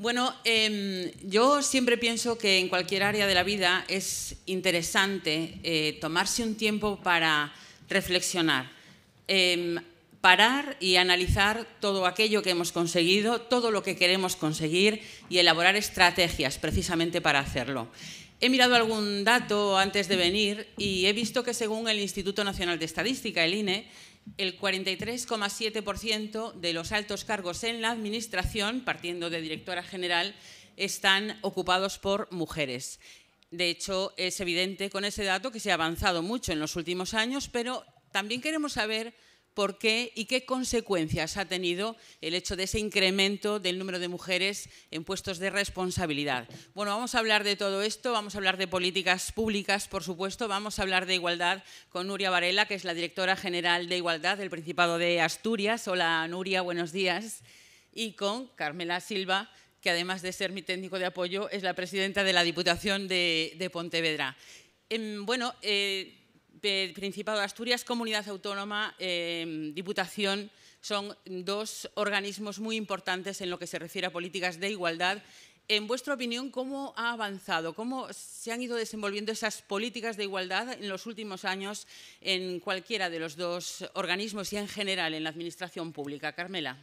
Bueno, em, yo siempre pienso que en cualquier área de la vida es interesante eh, tomarse un tiempo para reflexionar, em, parar y analizar todo aquello que hemos conseguido, todo lo que queremos conseguir y elaborar estrategias precisamente para hacerlo. He mirado algún dato antes de venir y he visto que según el Instituto Nacional de Estadística, el INE, el 43,7% de los altos cargos en la Administración, partiendo de directora general, están ocupados por mujeres. De hecho, es evidente con ese dato que se ha avanzado mucho en los últimos años, pero también queremos saber por qué y qué consecuencias ha tenido el hecho de ese incremento del número de mujeres en puestos de responsabilidad. Bueno, vamos a hablar de todo esto, vamos a hablar de políticas públicas, por supuesto, vamos a hablar de igualdad con Nuria Varela, que es la directora general de Igualdad del Principado de Asturias. Hola Nuria, buenos días. Y con Carmela Silva, que además de ser mi técnico de apoyo, es la presidenta de la Diputación de, Pontevedra. Em, bueno, eh, Principado de Asturias, Comunidad Autónoma, em, Diputación, son dos organismos muy importantes en lo que se refiere a políticas de igualdad. En vuestra opinión, ¿cómo ha avanzado? ¿Cómo se han ido desenvolviendo esas políticas de igualdad en los últimos años en cualquiera de los dos organismos y en general en la Administración Pública? Carmela.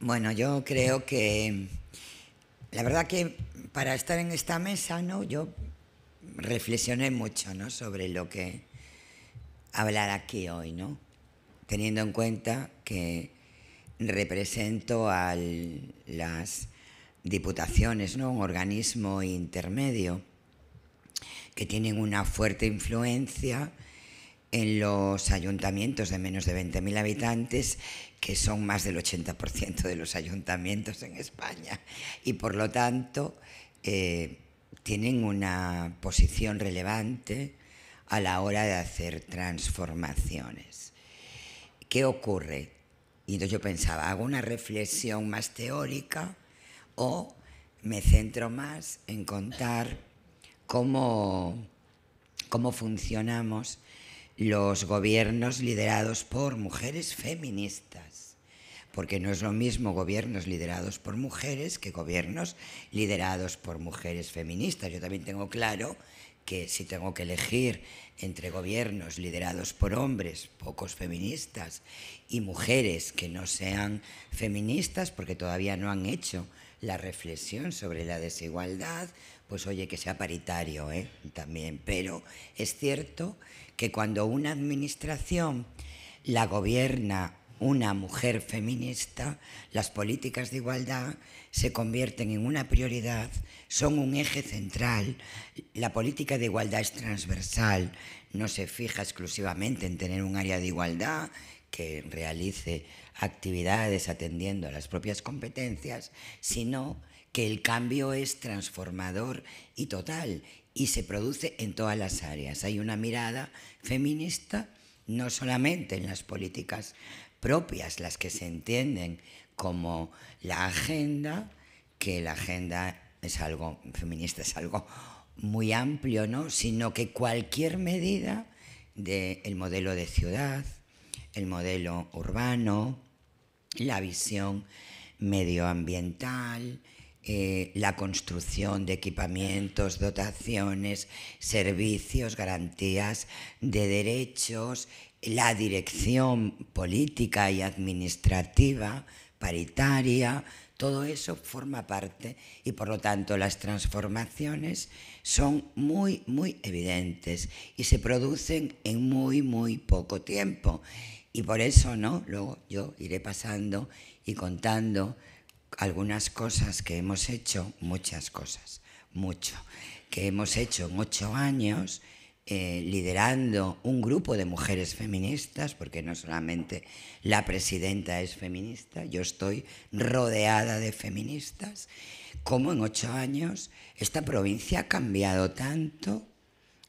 Bueno, yo creo que la verdad que para estar en esta mesa, ¿no? Yo reflexioné mucho ¿no? sobre lo que hablar aquí hoy, ¿no? teniendo en cuenta que represento a las diputaciones, ¿no? un organismo intermedio que tienen una fuerte influencia en los ayuntamientos de menos de 20.000 habitantes, que son más del 80% de los ayuntamientos en España. Y por lo tanto, eh, tienen una posición relevante a la hora de hacer transformaciones. ¿Qué ocurre? Y entonces yo pensaba, ¿hago una reflexión más teórica o me centro más en contar cómo, cómo funcionamos los gobiernos liderados por mujeres feministas? Porque no es lo mismo gobiernos liderados por mujeres que gobiernos liderados por mujeres feministas. Yo también tengo claro que si tengo que elegir entre gobiernos liderados por hombres, pocos feministas, y mujeres que no sean feministas, porque todavía no han hecho la reflexión sobre la desigualdad, pues oye, que sea paritario ¿eh? también. Pero es cierto que cuando una administración la gobierna una mujer feminista, las políticas de igualdad se convierten en una prioridad, son un eje central. La política de igualdad es transversal, no se fija exclusivamente en tener un área de igualdad que realice actividades atendiendo a las propias competencias, sino que el cambio es transformador y total y se produce en todas las áreas. Hay una mirada feminista no solamente en las políticas propias, las que se entienden como la agenda, que la agenda es algo feminista, es algo muy amplio, ¿no? sino que cualquier medida del modelo de ciudad, el modelo urbano, la visión medioambiental, eh, la construcción de equipamientos, dotaciones, servicios, garantías de derechos, la dirección política y administrativa paritaria, todo eso forma parte y por lo tanto las transformaciones son muy, muy evidentes y se producen en muy, muy poco tiempo. Y por eso, ¿no? Luego yo iré pasando y contando algunas cosas que hemos hecho, muchas cosas, mucho, que hemos hecho en ocho años eh, liderando un grupo de mujeres feministas, porque no solamente la presidenta es feminista, yo estoy rodeada de feministas, cómo en ocho años esta provincia ha cambiado tanto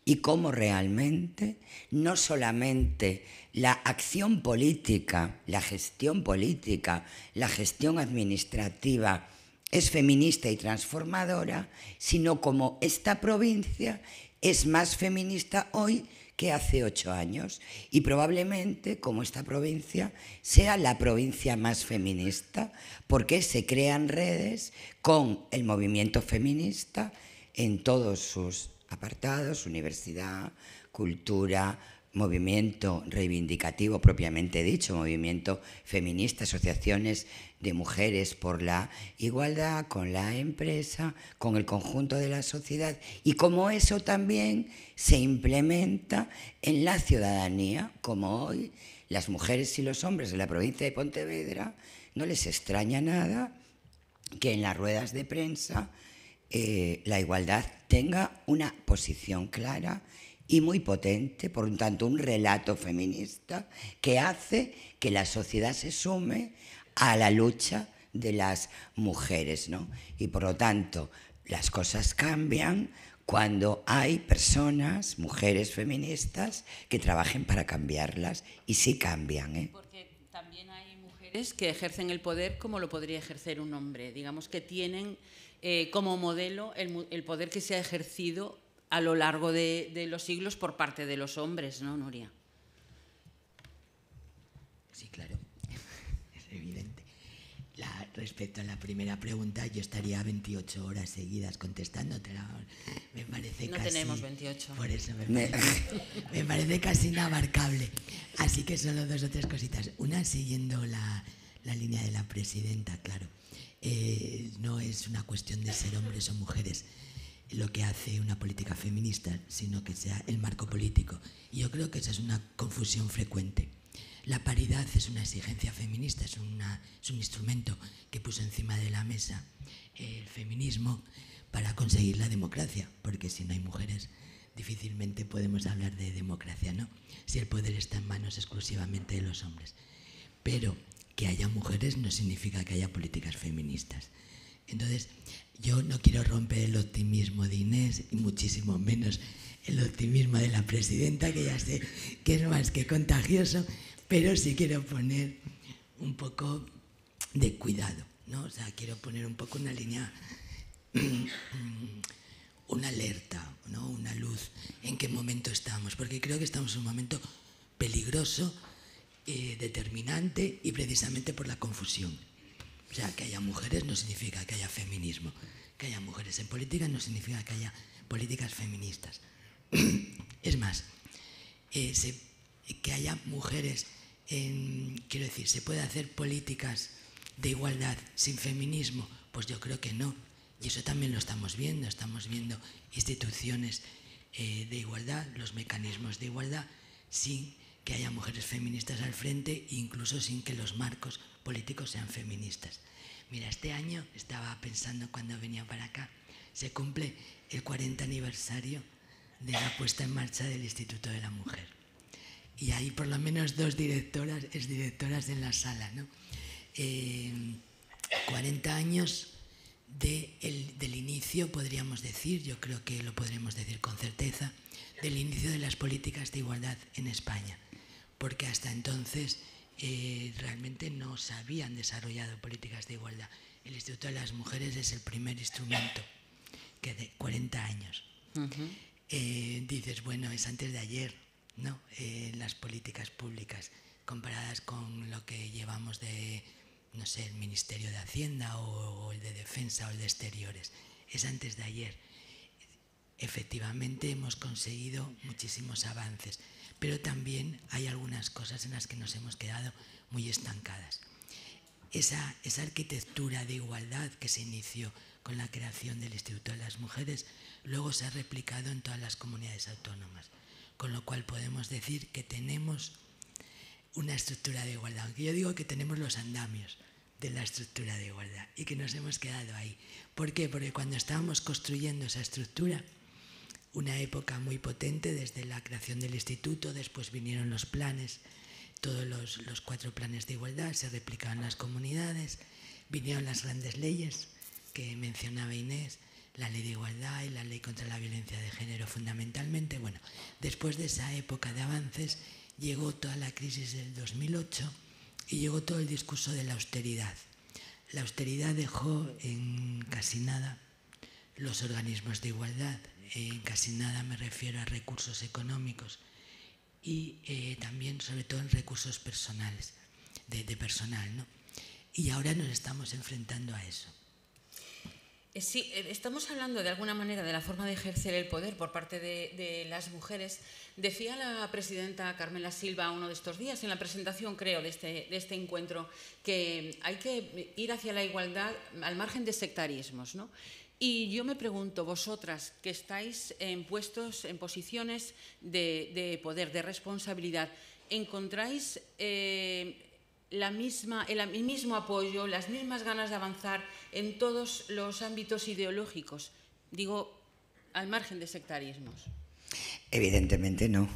y cómo realmente no solamente la acción política, la gestión política, la gestión administrativa es feminista y transformadora, sino como esta provincia es más feminista hoy que hace ocho años y probablemente, como esta provincia, sea la provincia más feminista porque se crean redes con el movimiento feminista en todos sus apartados, universidad, cultura, movimiento reivindicativo propiamente dicho, movimiento feminista, asociaciones de mujeres por la igualdad con la empresa, con el conjunto de la sociedad y como eso también se implementa en la ciudadanía, como hoy las mujeres y los hombres de la provincia de Pontevedra no les extraña nada que en las ruedas de prensa eh, la igualdad tenga una posición clara y muy potente, por lo tanto un relato feminista que hace que la sociedad se sume a la lucha de las mujeres, ¿no? Y por lo tanto las cosas cambian cuando hay personas, mujeres feministas, que trabajen para cambiarlas y sí cambian. ¿eh? Porque también hay mujeres que ejercen el poder como lo podría ejercer un hombre, digamos que tienen eh, como modelo el, el poder que se ha ejercido a lo largo de, de, los siglos por parte de los hombres, ¿no, Nuria? Sí, claro, respecto a la primera pregunta, yo estaría 28 horas seguidas contestándote. Me parece no casi, tenemos 28. Por eso me parece, me parece casi inabarcable. Así que solo dos o tres cositas. Una, siguiendo la, la línea de la presidenta, claro. Eh, no es una cuestión de ser hombres o mujeres lo que hace una política feminista, sino que sea el marco político. Y yo creo que esa es una confusión frecuente. La paridad es una exigencia feminista, es, un instrumento que puso encima de la mesa el feminismo para conseguir la democracia, porque si no hay mujeres difícilmente podemos hablar de democracia, ¿no? Si el poder está en manos exclusivamente de los hombres. Pero que haya mujeres no significa que haya políticas feministas. Entonces, yo no quiero romper el optimismo de Inés y muchísimo menos el optimismo de la presidenta, que ya sé que es más que contagioso, pero sí quiero poner un poco de cuidado, ¿no? O sea, quiero poner un poco una línea, una alerta, ¿no? Una luz en qué momento estamos, porque creo que estamos en un momento peligroso, eh, determinante y precisamente por la confusión. O sea, que haya mujeres no significa que haya feminismo. Que haya mujeres en política no significa que haya políticas feministas. es más, eh, que haya mujeres, en, quiero decir, ¿se puede hacer políticas de igualdad sin feminismo? Pues yo creo que no. Y eso también lo estamos viendo. Estamos viendo instituciones eh, de igualdad, los mecanismos de igualdad, sin que haya mujeres feministas al frente, incluso sin que los marcos políticos sean feministas. Mira, este año estaba pensando cuando venía para acá, se cumple el 40 aniversario de la puesta en marcha del Instituto de la Mujer. Y hay por lo menos dos directoras, exdirectoras en la sala, ¿no? Eh, 40 años de el, del inicio, podríamos decir, yo creo que lo podremos decir con certeza, del inicio de las políticas de igualdad en España. Porque hasta entonces eh, realmente no se habían desarrollado políticas de igualdad. El Instituto de las Mujeres es el primer instrumento que de 40 años. Uh -huh. eh, dices, bueno, es antes de ayer, ¿no? Eh, las políticas públicas comparadas con lo que llevamos de, no sé, el Ministerio de Hacienda o, o el de Defensa o el de Exteriores. Es antes de ayer. Efectivamente hemos conseguido muchísimos avances pero también hay algunas cosas en las que nos hemos quedado muy estancadas. Esa, esa arquitectura de igualdad que se inició con la creación del Instituto de las Mujeres luego se ha replicado en todas las comunidades autónomas, con lo cual podemos decir que tenemos una estructura de igualdad, aunque yo digo que tenemos los andamios de la estructura de igualdad y que nos hemos quedado ahí. ¿Por qué? Porque cuando estábamos construyendo esa estructura, una época muy potente desde la creación del instituto, después vinieron los planes, todos los, los cuatro planes de igualdad se replicaban las comunidades, vinieron las grandes leyes que mencionaba Inés, la ley de igualdad y la ley contra la violencia de género fundamentalmente. Bueno, después de esa época de avances llegó toda la crisis del 2008 y llegó todo el discurso de la austeridad. La austeridad dejó en casi nada los organismos de igualdad, en casi nada me refiero a recursos económicos, y eh, también sobre todo en recursos personales, de, de personal, ¿no? Y ahora nos estamos enfrentando a eso. Eh, sí, eh, estamos hablando de alguna manera de la forma de ejercer el poder por parte de, las mujeres. Decía la presidenta Carmela Silva uno de estos días, en la presentación, creo, de este, de este encuentro, que hay que ir hacia la igualdad al margen de sectarismos. ¿no? Y yo me pregunto, vosotras que estáis en puestos, en posiciones de, de poder, de responsabilidad, ¿encontráis eh, la misma, el, mismo apoyo, las mismas ganas de avanzar en todos los ámbitos ideológicos? Digo, al margen de sectarismos. Evidentemente no.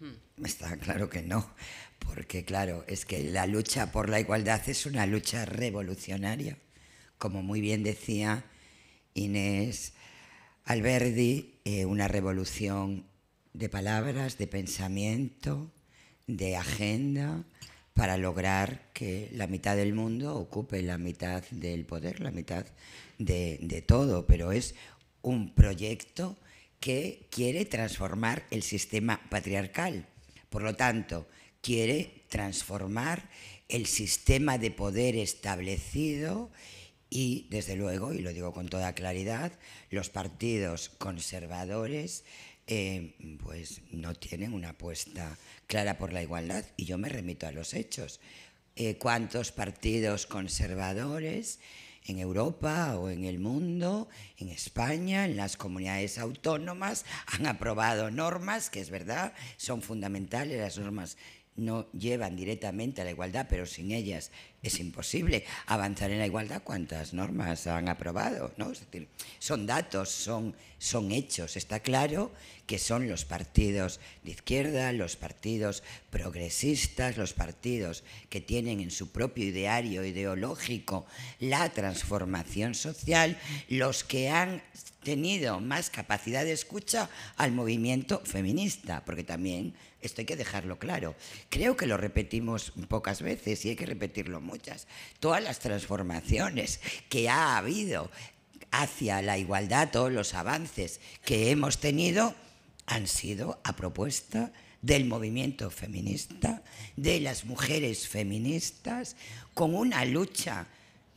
Hmm. Está claro que no. Porque, claro, es que la lucha por la igualdad es una lucha revolucionaria. Como muy bien decía Inés Alberdi, eh, una revolución de palabras, de pensamiento, de agenda, para lograr que la mitad del mundo ocupe la mitad del poder, la mitad de, todo, pero es un proyecto que quiere transformar el sistema patriarcal. Por lo tanto, quiere transformar el sistema de poder establecido y, desde luego, y lo digo con toda claridad, los partidos conservadores eh, pues no tienen una apuesta clara por la igualdad y yo me remito a los hechos. Eh, ¿Cuántos partidos conservadores en Europa o en el mundo, en España, en las comunidades autónomas, han aprobado normas que es verdad, son fundamentales las normas no llevan directamente a la igualdad, pero sin ellas es imposible avanzar en la igualdad. ¿Cuántas normas han aprobado? ¿no? Es decir, son datos, son, son hechos. Está claro que son los partidos de izquierda, los partidos progresistas, los partidos que tienen en su propio ideario ideológico la transformación social, los que han tenido más capacidad de escucha al movimiento feminista, porque también esto hay que dejarlo claro. Creo que lo repetimos pocas veces y hay que repetirlo muchas. Todas las transformaciones que ha habido hacia la igualdad, todos los avances que hemos tenido han sido a propuesta del movimiento feminista, de las mujeres feministas, con una lucha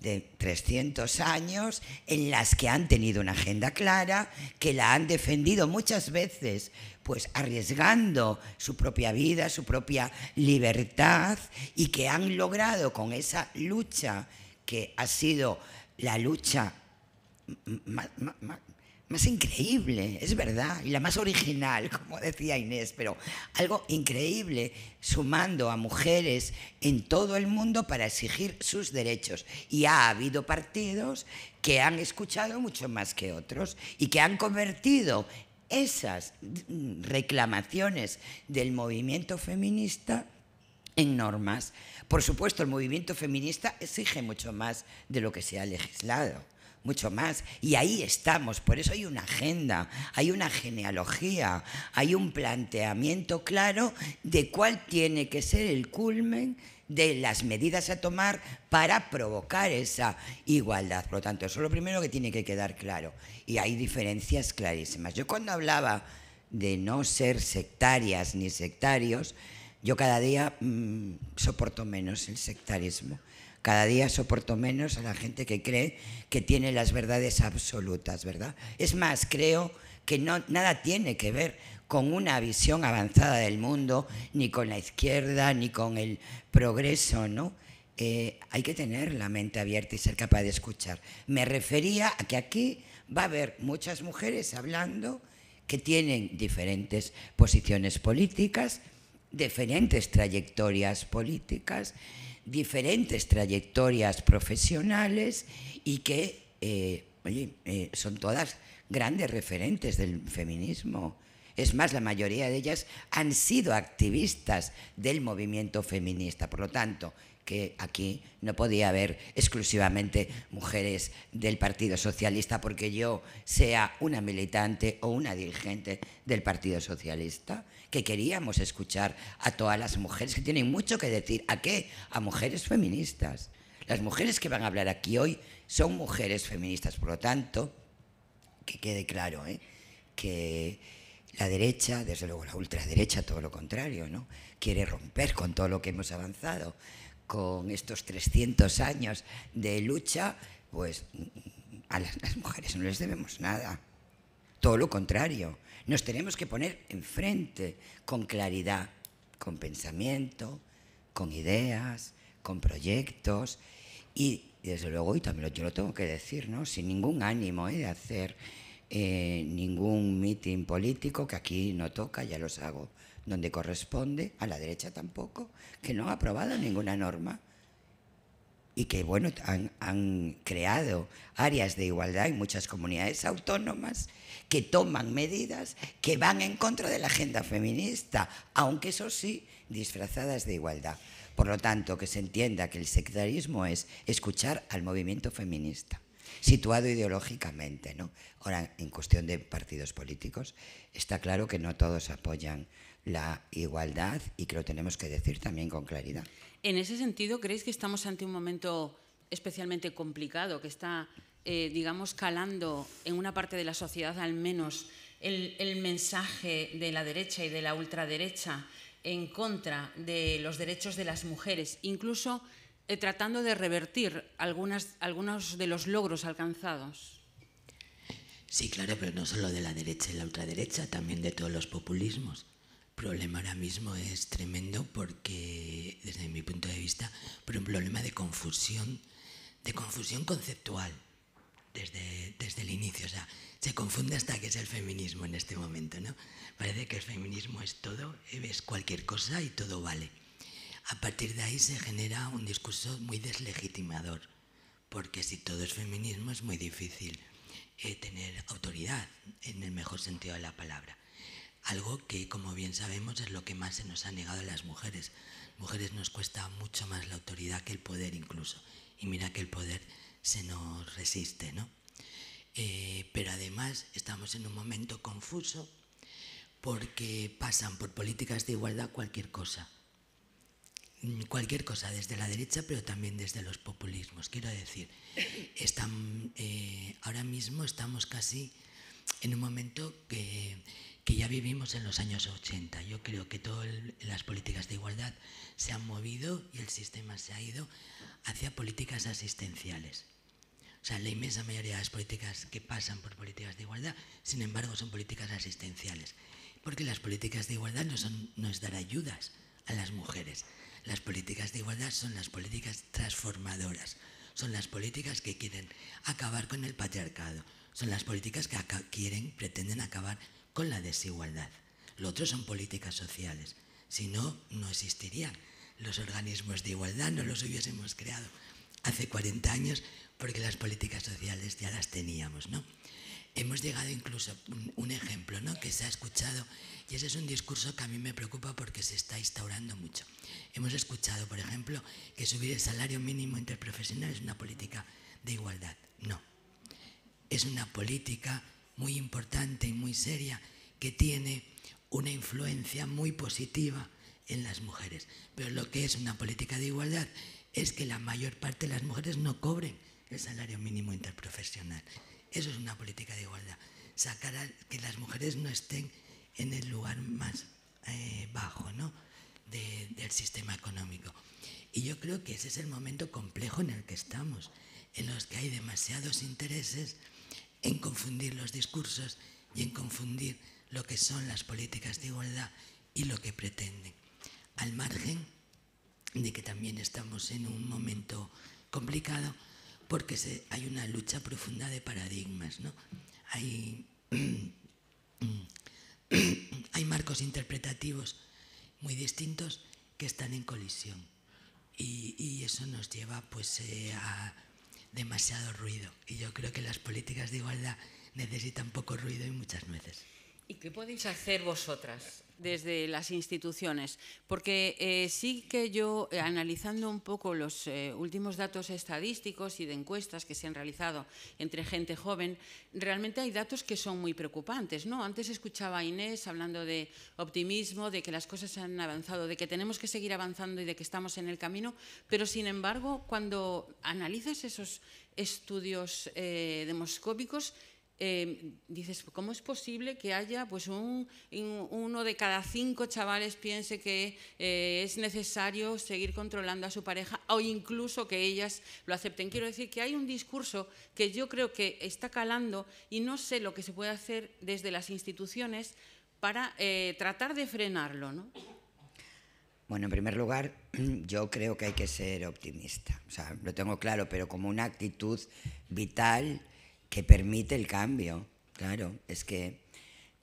de 300 años en las que han tenido una agenda clara, que la han defendido muchas veces, pues arriesgando su propia vida, su propia libertad y que han logrado con esa lucha que ha sido la lucha más increíble, es verdad, y la más original, como decía Inés, pero algo increíble, sumando a mujeres en todo el mundo para exigir sus derechos. Y ha habido partidos que han escuchado mucho más que otros y que han convertido esas reclamaciones del movimiento feminista en normas. Por supuesto, el movimiento feminista exige mucho más de lo que se ha legislado mucho más. Y ahí estamos, por eso hay una agenda, hay una genealogía, hay un planteamiento claro de cuál tiene que ser el culmen de las medidas a tomar para provocar esa igualdad. Por lo tanto, eso es lo primero que tiene que quedar claro. Y hay diferencias clarísimas. Yo cuando hablaba de no ser sectarias ni sectarios, yo cada día mmm, soporto menos el sectarismo. Cada día soporto menos a la gente que cree que tiene las verdades absolutas, ¿verdad? Es más, creo que no, nada tiene que ver con una visión avanzada del mundo, ni con la izquierda, ni con el progreso, ¿no? Eh, hay que tener la mente abierta y ser capaz de escuchar. Me refería a que aquí va a haber muchas mujeres hablando que tienen diferentes posiciones políticas, diferentes trayectorias políticas, diferentes trayectorias profesionales y que eh, eh, son todas grandes referentes del feminismo. Es más, la mayoría de ellas han sido activistas del movimiento feminista. Por lo tanto, que aquí no podía haber exclusivamente mujeres del Partido Socialista porque yo sea una militante o una dirigente del Partido Socialista que queríamos escuchar a todas las mujeres que tienen mucho que decir. ¿A qué? A mujeres feministas. Las mujeres que van a hablar aquí hoy son mujeres feministas, por lo tanto, que quede claro, ¿eh? que La derecha, desde luego la ultraderecha, todo lo contrario, ¿no? Quiere romper con todo lo que hemos avanzado, con estos 300 años de lucha, pues a las, las mujeres no les debemos nada. Todo lo contrario, nos tenemos que poner enfrente con claridad, con pensamiento, con ideas, con proyectos y desde luego, y también yo lo tengo que decir, ¿no? sin ningún ánimo ¿eh? de hacer eh, ningún mitin político, que aquí no toca, ya los hago donde corresponde, a la derecha tampoco, que no ha aprobado ninguna norma y que bueno, han, creado áreas de igualdad en muchas comunidades autónomas que toman medidas que van en contra de la agenda feminista, aunque eso sí, disfrazadas de igualdad. Por lo tanto, que se entienda que el sectarismo es escuchar al movimiento feminista, situado ideológicamente. ¿no? Ahora, en cuestión de partidos políticos, está claro que no todos apoyan la igualdad y que lo tenemos que decir también con claridad. En ese sentido, ¿creéis que estamos ante un momento especialmente complicado, que está, eh, digamos, calando en una parte de la sociedad al menos el, mensaje de la derecha y de la ultraderecha? en contra de los derechos de las mujeres, incluso eh, tratando de revertir algunas, algunos de los logros alcanzados. Sí, claro, pero no solo de la derecha y la ultraderecha, también de todos los populismos. Problema ahora mismo es tremendo porque, desde mi punto de vista, por un problema de confusión, de confusión conceptual desde, desde el inicio. O sea, se confunde hasta qué es el feminismo en este momento, ¿no? Parece que el feminismo es todo, es cualquier cosa y todo vale. A partir de ahí se genera un discurso muy deslegitimador, porque si todo es feminismo es muy difícil eh, tener autoridad, en el mejor sentido de la palabra. Algo que, como bien sabemos, es lo que más se nos ha negado a las mujeres. Mujeres nos cuesta mucho más la autoridad que el poder incluso. Y mira que el poder se nos resiste, ¿no? Eh, pero además estamos en un momento confuso porque pasan por políticas de igualdad cualquier cosa. Mm, cualquier cosa, desde la derecha, pero también desde los populismos. Quiero decir, eh, ahora mismo estamos casi en un momento que, que, ya vivimos en los años 80. Yo creo que todas las políticas de igualdad se han movido y el sistema se ha ido hacia políticas asistenciales. O sea, la inmensa mayoría de las políticas que pasan por políticas de igualdad, sin embargo, son políticas asistenciales. Porque las políticas de igualdad no, son, no es dar ayudas a las mujeres. Las políticas de igualdad son las políticas transformadoras. Son las políticas que quieren acabar con el patriarcado. Son las políticas que quieren, pretenden acabar con la desigualdad. Lo otro son políticas sociales. Si no, no existirían los organismos de igualdad, no los hubiésemos creado hace 40 años porque las políticas sociales ya las teníamos, ¿no? Hemos llegado incluso, un, ejemplo, ¿no? Que se ha escuchado, y ese es un discurso que a mí me preocupa porque se está instaurando mucho. Hemos escuchado, por ejemplo, que subir el salario mínimo interprofesional es una política de igualdad. No. Es una política muy importante y muy seria que tiene una influencia muy positiva en las mujeres. Pero lo que es una política de igualdad es que la mayor parte de las mujeres no cobren el salario mínimo interprofesional. Eso es una política de igualdad. Sacar a que las mujeres no estén en el lugar más eh, bajo ¿no? de, del sistema económico. Y yo creo que ese es el momento complejo en el que estamos, en los que hay demasiados intereses en confundir los discursos y en confundir lo que son las políticas de igualdad y lo que pretenden. Al margen de que también estamos en un momento complicado porque hay una lucha profunda de paradigmas. ¿no? Hay, hay marcos interpretativos muy distintos que están en colisión y, y eso nos lleva pues, eh, a demasiado ruido. Y yo creo que las políticas de igualdad necesitan poco ruido y muchas veces. ¿Y qué podéis hacer vosotras desde las instituciones? Porque eh, sí que yo, eh, analizando un poco los eh, últimos datos estadísticos y de encuestas que se han realizado entre gente joven, realmente hay datos que son muy preocupantes. ¿no? Antes escuchaba a Inés hablando de optimismo, de que las cosas han avanzado, de que tenemos que seguir avanzando y de que estamos en el camino, pero sin embargo, cuando analizas esos estudios demoscópicos, eh, dices, ¿cómo es posible que haya pues un, uno de cada cinco chavales piense que eh, es necesario seguir controlando a su pareja o incluso que ellas lo acepten? Quiero decir que hay un discurso que yo creo que está calando y no sé lo que se puede hacer desde las instituciones para eh, tratar de frenarlo, ¿no? Bueno, en primer lugar, yo creo que hay que ser optimista. O sea, lo tengo claro, pero como una actitud vital que permite el cambio. Claro, es que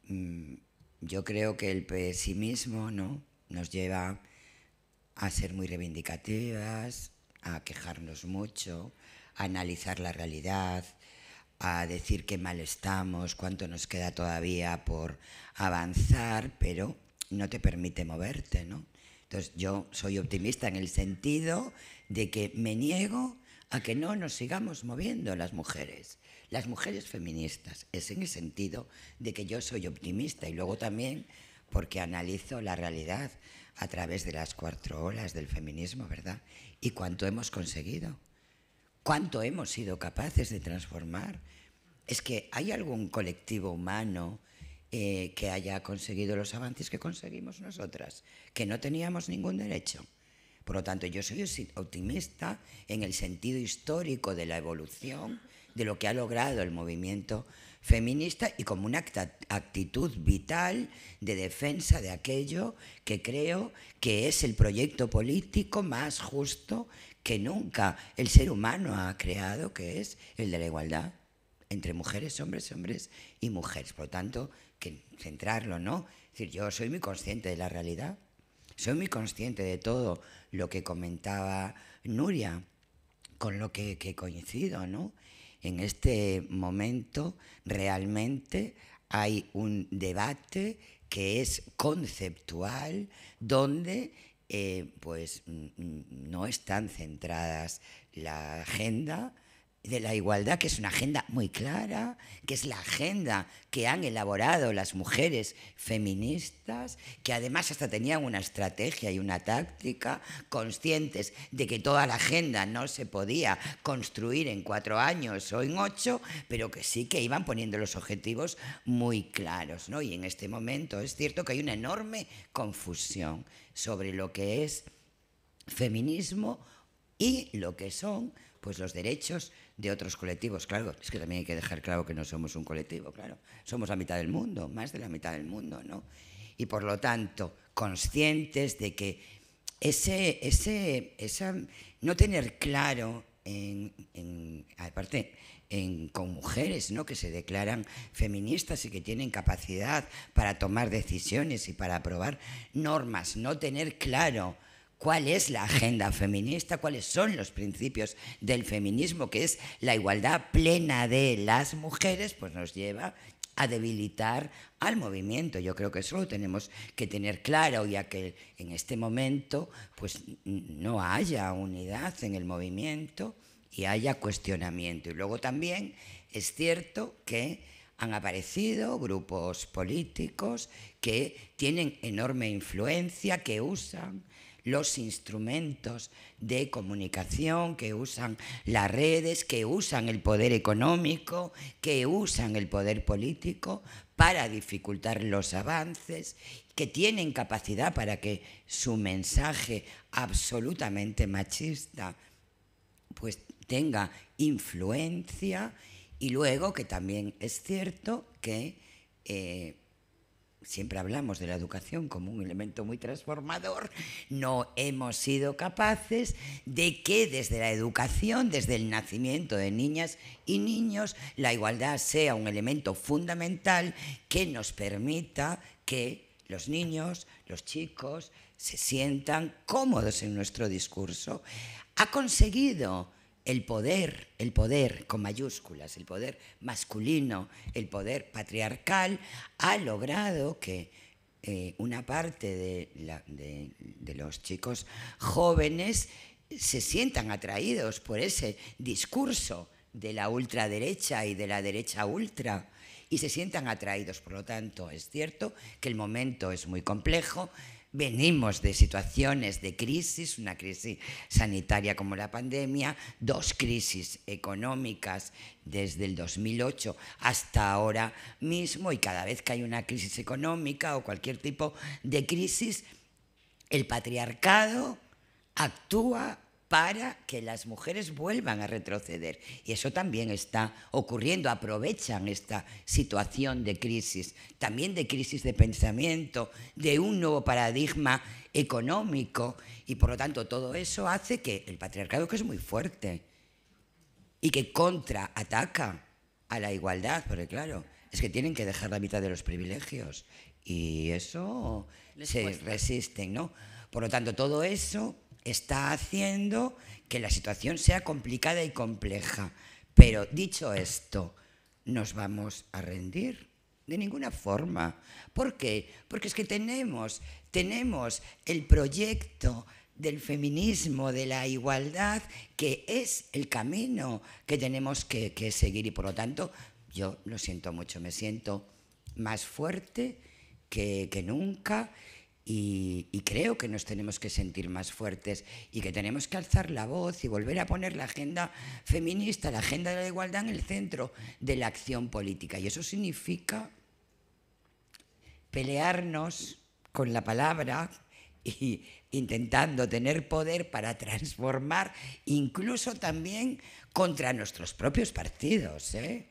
mm, yo creo que el pesimismo ¿no? nos lleva a ser muy reivindicativas, a quejarnos mucho, a analizar la realidad, a decir qué mal estamos, cuánto nos queda todavía por avanzar, pero no te permite moverte, ¿no? Entonces yo soy optimista en el sentido de que me niego a que no nos sigamos moviendo las mujeres las mujeres feministas. Es en el sentido de que yo soy optimista y luego también porque analizo la realidad a través de las cuatro olas del feminismo, ¿verdad? Y cuánto hemos conseguido, cuánto hemos sido capaces de transformar. Es que hay algún colectivo humano eh, que haya conseguido los avances que conseguimos nosotras, que no teníamos ningún derecho. Por lo tanto, yo soy optimista en el sentido histórico de la evolución de lo que ha logrado el movimiento feminista y como una actitud vital de defensa de aquello que creo que es el proyecto político más justo que nunca el ser humano ha creado, que es el de la igualdad entre mujeres, hombres, hombres y mujeres. Por lo tanto, que centrarlo, ¿no? Es decir, yo soy muy consciente de la realidad, soy muy consciente de todo lo que comentaba Nuria, con lo que, que coincido, ¿no? En este momento realmente hay un debate que es conceptual, donde eh, pues no están centradas la agenda de la igualdad, que es una agenda muy clara, que es la agenda que han elaborado las mujeres feministas, que además hasta tenían una estrategia y una táctica, conscientes de que toda la agenda no se podía construir en cuatro años o en ocho, pero que sí que iban poniendo los objetivos muy claros. ¿no? Y en este momento es cierto que hay una enorme confusión sobre lo que es feminismo y lo que son pues los derechos de otros colectivos. Claro, es que también hay que dejar claro que no somos un colectivo, claro. Somos la mitad del mundo, más de la mitad del mundo, ¿no? Y por lo tanto, conscientes de que ese, ese, esa, no tener claro, en, aparte, con mujeres ¿no? que se declaran feministas y que tienen capacidad para tomar decisiones y para aprobar normas, no tener claro cuál es la agenda feminista, cuáles son los principios del feminismo, que es la igualdad plena de las mujeres, pues nos lleva a debilitar al movimiento. Yo creo que eso lo tenemos que tener claro, ya que en este momento pues no haya unidad en el movimiento y haya cuestionamiento. Y luego también es cierto que han aparecido grupos políticos que tienen enorme influencia, que usan los instrumentos de comunicación, que usan las redes, que usan el poder económico, que usan el poder político para dificultar los avances, que tienen capacidad para que su mensaje absolutamente machista pues tenga influencia. Y luego que también es cierto que eh, siempre hablamos de la educación como un elemento muy transformador, no hemos sido capaces de que desde la educación, desde el nacimiento de niñas y niños, la igualdad sea un elemento fundamental que nos permita que los niños, los chicos, se sientan cómodos en nuestro discurso. Ha conseguido el poder, el poder con mayúsculas, el poder masculino, el poder patriarcal, ha logrado que eh, una parte de, de los chicos jóvenes se sientan atraídos por ese discurso de la ultraderecha y de la derecha ultra y se sientan atraídos. Por lo tanto, es cierto que el momento es muy complejo, venimos de situaciones de crisis, una crisis sanitaria como la pandemia, dos crisis económicas desde el 2008 hasta ahora mismo y cada vez que hay una crisis económica o cualquier tipo de crisis, el patriarcado actúa para que las mujeres vuelvan a retroceder. Y eso también está ocurriendo. Aprovechan esta situación de crisis, también de crisis de pensamiento, de un nuevo paradigma económico. Y por lo tanto todo eso hace que el patriarcado, que es muy fuerte, y que contraataca a la igualdad, porque claro, es que tienen que dejar la mitad de los privilegios. Y eso se resisten, ¿no? Por lo tanto, todo eso está haciendo que la situación sea complicada y compleja. Pero dicho esto, ¿nos vamos a rendir? De ninguna forma. ¿Por qué? Porque es que tenemos, tenemos el proyecto del feminismo, de la igualdad, que es el camino que tenemos que, seguir y por lo tanto yo lo siento mucho, me siento más fuerte que nunca y, creo que nos tenemos que sentir más fuertes y que tenemos que alzar la voz y volver a poner la agenda feminista, la agenda de la igualdad en el centro de la acción política. Y eso significa pelearnos con la palabra y intentando tener poder para transformar, incluso también contra nuestros propios partidos. ¿eh?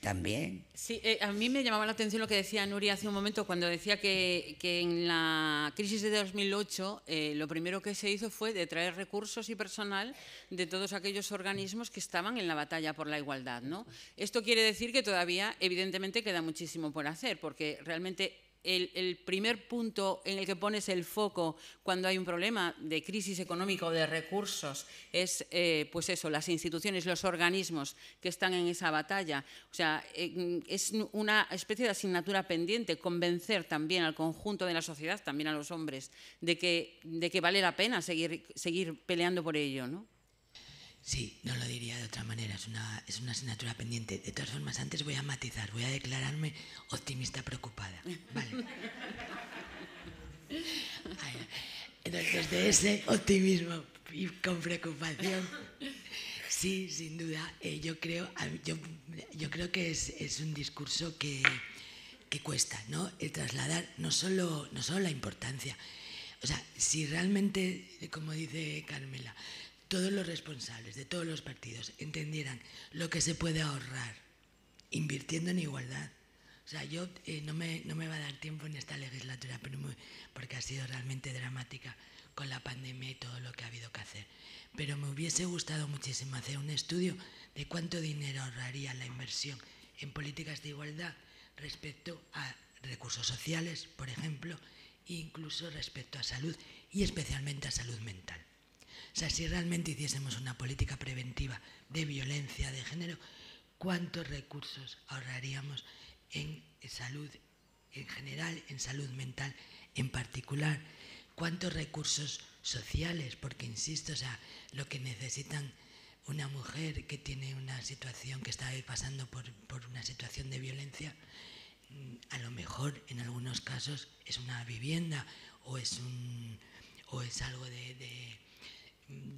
También. Sí, eh, a mí me llamaba la atención lo que decía Nuria hace un momento cuando decía que, en la crisis de 2008 eh, lo primero que se hizo fue de traer recursos y personal de todos aquellos organismos que estaban en la batalla por la igualdad. ¿no? Esto quiere decir que todavía, evidentemente, queda muchísimo por hacer, porque realmente el, primer punto en el que pones el foco cuando hay un problema de crisis económica o de recursos es, eh, pues eso, las instituciones, los organismos que están en esa batalla. O sea, es una especie de asignatura pendiente convencer también al conjunto de la sociedad, también a los hombres, de que, de que vale la pena seguir, seguir peleando por ello, ¿no? Sí, no lo diría de otra manera, es una, es una asignatura pendiente. De todas formas, antes voy a matizar, voy a declararme optimista preocupada. Vale. Entonces, desde ese optimismo y con preocupación, sí, sin duda, eh, yo, creo, yo, yo creo que es, es un discurso que, que, cuesta, ¿no? El trasladar no solo, no solo la importancia. O sea, si realmente, como dice Carmela, todos los responsables de todos los partidos entendieran lo que se puede ahorrar invirtiendo en igualdad. O sea, yo eh, no, me, no, me, va a dar tiempo en esta legislatura, pero porque ha sido realmente dramática con la pandemia y todo lo que ha habido que hacer. Pero me hubiese gustado muchísimo hacer un estudio de cuánto dinero ahorraría la inversión en políticas de igualdad respecto a recursos sociales, por ejemplo, e incluso respecto a salud y especialmente a salud mental. O sea, si realmente hiciésemos una política preventiva de violencia de género, ¿cuántos recursos ahorraríamos en salud en general, en salud mental en particular? ¿Cuántos recursos sociales? Porque, insisto, o sea, lo que necesitan una mujer que tiene una situación, que está pasando por, una situación de violencia, mm, a lo mejor en algunos casos es una vivienda o es, un, o es algo de de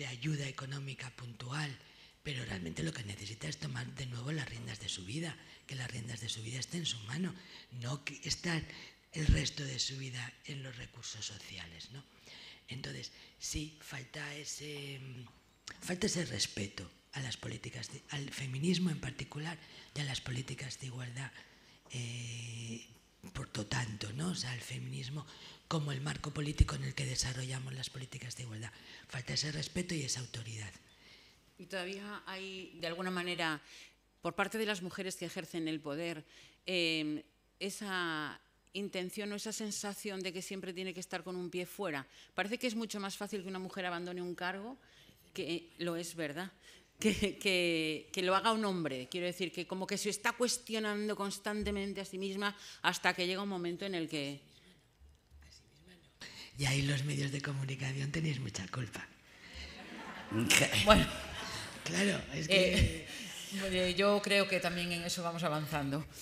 ayuda económica puntual, pero realmente lo que necesita es tomar de nuevo las riendas de su vida, que las riendas de su vida estén en su mano, no estar el resto de su vida en los recursos sociales. ¿no? Entonces, sí, falta ese, falta ese respeto a las políticas, al feminismo en particular y a las políticas de igualdad. Eh, por lo tanto, ¿no? O feminismo como el marco político en el que desarrollamos las políticas de igualdad. Falta ese respeto y esa autoridad. Y todavía hay, de alguna manera, por parte de las mujeres que ejercen el poder, em, esa intención o esa sensación de que siempre tiene que estar con un pie fuera. Parece que es mucho más fácil que una mujer abandone un cargo, que lo es, ¿verdad? Que, lo haga un hombre. Quiero decir que como que se está cuestionando constantemente a sí misma hasta que llega un momento en el que y ahí los medios de comunicación tenéis mucha culpa. Bueno, claro, es que... Eh, yo creo que también en eso vamos avanzando.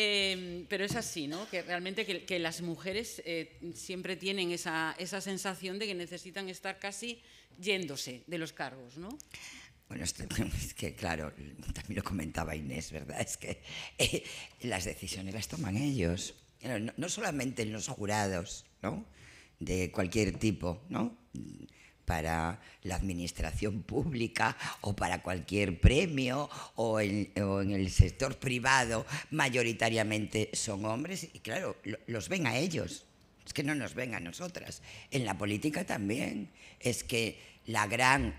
Eh, pero es así, ¿no? Que realmente que, que las mujeres eh, siempre tienen esa, esa sensación de que necesitan estar casi yéndose de los cargos, ¿no? Bueno, esto, es que claro, también lo comentaba Inés, ¿verdad? Es que eh, las decisiones las toman ellos. No, solamente en los jurados, ¿no? De cualquier tipo, ¿no? para la administración pública o para cualquier premio o en, o en, el sector privado mayoritariamente son hombres y claro, los ven a ellos, es que no nos ven a nosotras. En la política también, es que la gran,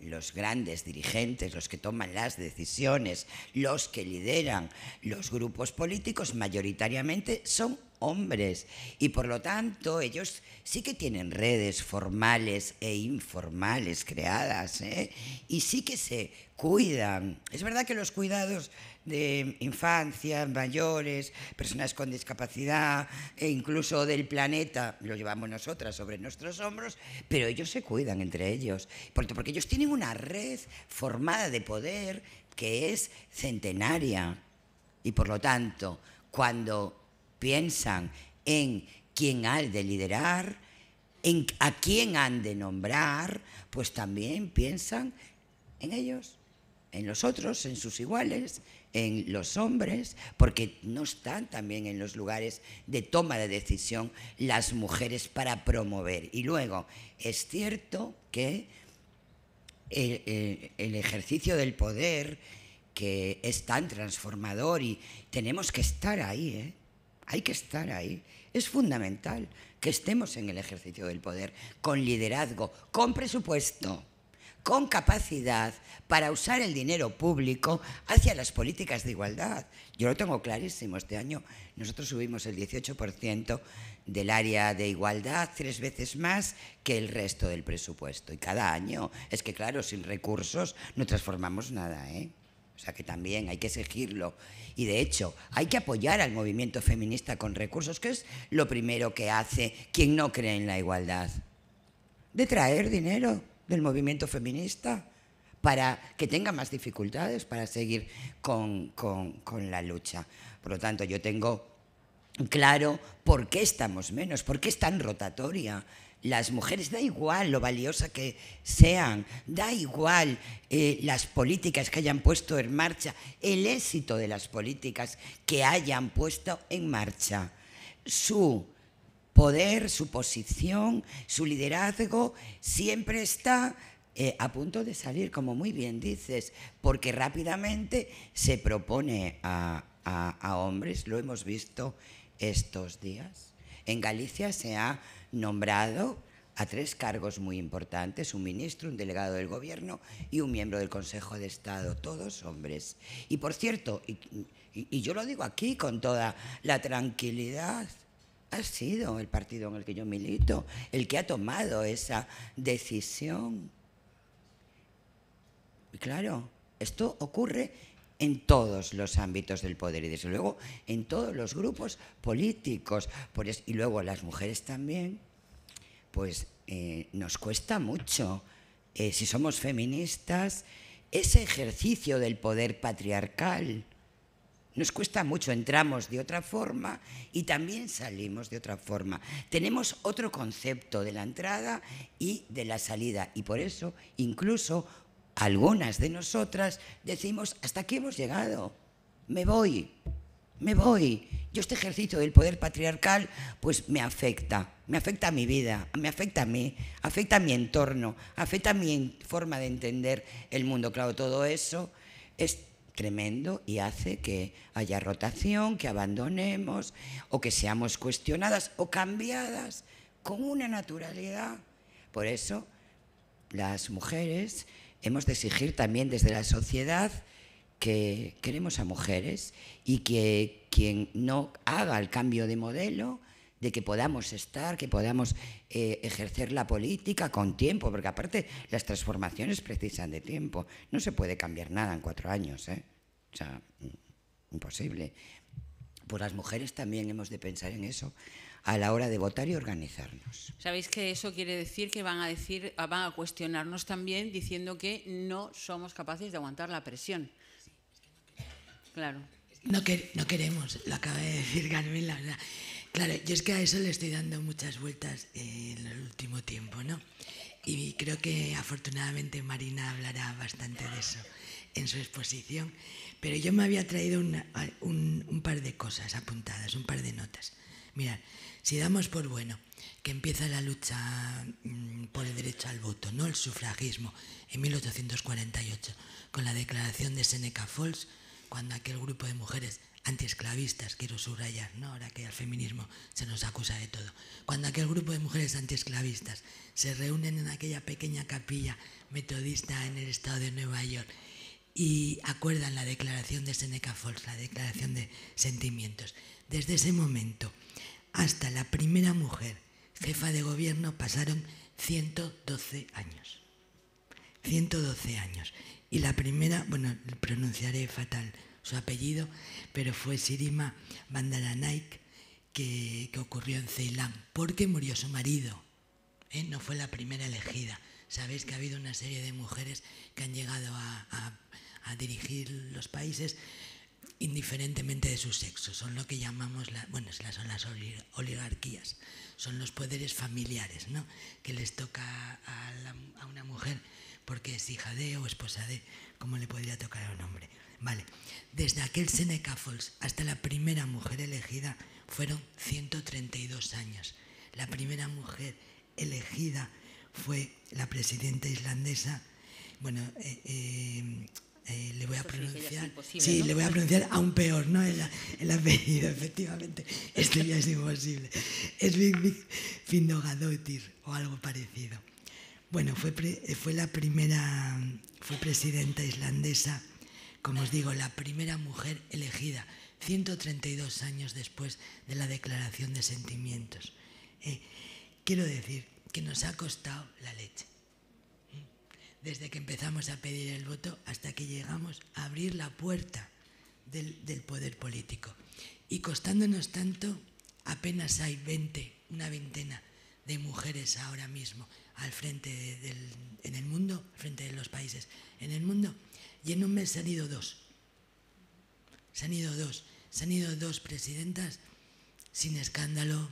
los grandes dirigentes, los que toman las decisiones, los que lideran los grupos políticos, mayoritariamente son hombres y por lo tanto ellos sí que tienen redes formales e informales creadas ¿eh? y sí que se cuidan. Es verdad que los cuidados de infancia, mayores, personas con discapacidad e incluso del planeta lo llevamos nosotras sobre nuestros hombros, pero ellos se cuidan entre ellos, porque, ellos tienen una red formada de poder que es centenaria y por lo tanto cuando piensan en quién ha de liderar, en a quién han de nombrar, pues también piensan en ellos, en los otros, en sus iguales, en los hombres, porque no están también en los lugares de toma de decisión las mujeres para promover. Y luego, es cierto que el, el, ejercicio del poder, que es tan transformador y tenemos que estar ahí, ¿eh? Hay que estar ahí. Es fundamental que estemos en el ejercicio del poder con liderazgo, con presupuesto, con capacidad para usar el dinero público hacia las políticas de igualdad. Yo lo tengo clarísimo. Este año nosotros subimos el 18% del área de igualdad, tres veces más que el resto del presupuesto. Y cada año, es que claro, sin recursos no transformamos nada. ¿eh? O sea que también hay que exigirlo. Y de hecho, hay que apoyar al movimiento feminista con recursos, que es lo primero que hace quien no cree en la igualdad. De traer dinero del movimiento feminista para que tenga más dificultades para seguir con, con, con la lucha. Por lo tanto, yo tengo claro por qué estamos menos, por qué es tan rotatoria las mujeres, da igual lo valiosa que sean, da igual eh, las políticas que hayan puesto en marcha, el éxito de las políticas que hayan puesto en marcha. Su poder, su posición, su liderazgo siempre está eh, a punto de salir, como muy bien dices, porque rápidamente se propone a, a, a hombres, lo hemos visto estos días. En Galicia se ha nombrado a tres cargos muy importantes, un ministro, un delegado del gobierno y un miembro del Consejo de Estado, todos hombres. Y por cierto, y, yo lo digo aquí con toda la tranquilidad, ha sido el partido en el que yo milito el que ha tomado esa decisión. Y claro, esto ocurre en todos los ámbitos del poder y desde luego en todos los grupos políticos. Y luego las mujeres también, pues eh, nos cuesta mucho, eh, si somos feministas, ese ejercicio del poder patriarcal. Nos cuesta mucho, entramos de otra forma y también salimos de otra forma. Tenemos otro concepto de la entrada y de la salida y por eso incluso algunas de nosotras decimos, hasta aquí hemos llegado, me voy, me voy. Yo este ejercicio del poder patriarcal pues me afecta, me afecta a mi vida, me afecta a mí, afecta a mi entorno, afecta a mi forma de entender el mundo. Claro, todo eso es tremendo y hace que haya rotación, que abandonemos o que seamos cuestionadas o cambiadas con una naturalidad. Por eso las mujeres hemos de exigir también desde la sociedad que queremos a mujeres y que quien no haga el cambio de modelo, de que podamos estar, que podamos eh, ejercer la política con tiempo, porque aparte las transformaciones precisan de tiempo. No se puede cambiar nada en cuatro años, ¿eh? O sea, imposible. Pues las mujeres también hemos de pensar en eso a la hora de votar y organizarnos. Sabéis que eso quiere decir que van a decir, van a cuestionarnos también diciendo que no somos capaces de aguantar la presión. Claro. No, que, no queremos, lo acaba de decir Carmela. Claro, yo es que a eso le estoy dando muchas vueltas en el último tiempo, ¿no? Y creo que afortunadamente Marina hablará bastante de eso en su exposición. Pero yo me había traído un, un, par de cosas apuntadas, un par de notas. Mirad, si damos por bueno que empieza la lucha mm, por el derecho al voto, no el sufragismo, en 1848, con la declaración de Seneca Falls, cuando aquel grupo de mujeres antiesclavistas, quiero subrayar, ¿no? ahora que al feminismo se nos acusa de todo, cuando aquel grupo de mujeres antiesclavistas se reúnen en aquella pequeña capilla metodista en el estado de Nueva York y acuerdan la declaración de Seneca Falls, la declaración de sentimientos. Desde ese momento hasta la primera mujer jefa de gobierno pasaron 112 años. 112 años. Y la primera, bueno, pronunciaré fatal su apellido, pero fue Sirima Bandaranaik, que, que ocurrió en Ceilán, porque murió su marido. ¿eh? No fue la primera elegida. Sabéis que ha habido una serie de mujeres que han llegado a dirigir los países indiferentemente de su sexo. Son lo que llamamos, la, bueno, son las oligarquías, son los poderes familiares, ¿no? Que les toca a, una mujer porque es hija de o esposa de, como le podría tocar a un hombre. Vale, desde aquel Seneca Falls hasta la primera mujer elegida fueron 132 años. La primera mujer elegida fue la presidenta islandesa, bueno, eh, eh, eh, le voy a pronunciar. Sí, le voy a pronunciar aún peor, ¿no? El, el apellido, efectivamente. Esto ya es imposible. Es Big Findogadotir o algo parecido. Bueno, fue, fue la primera, fue presidenta islandesa, como os digo, la primera mujer elegida, 132 años después de la declaración de sentimientos. Eh, quiero decir que nos ha costado la leche desde que empezamos a pedir el voto hasta que llegamos a abrir la puerta del, poder político. Y costándonos tanto, apenas hay 20, una veintena de mujeres ahora mismo al frente en el mundo, al frente de los países en el mundo, y en un mes se han ido dos. Se han ido dos. Se han ido dos presidentas sin escándalo,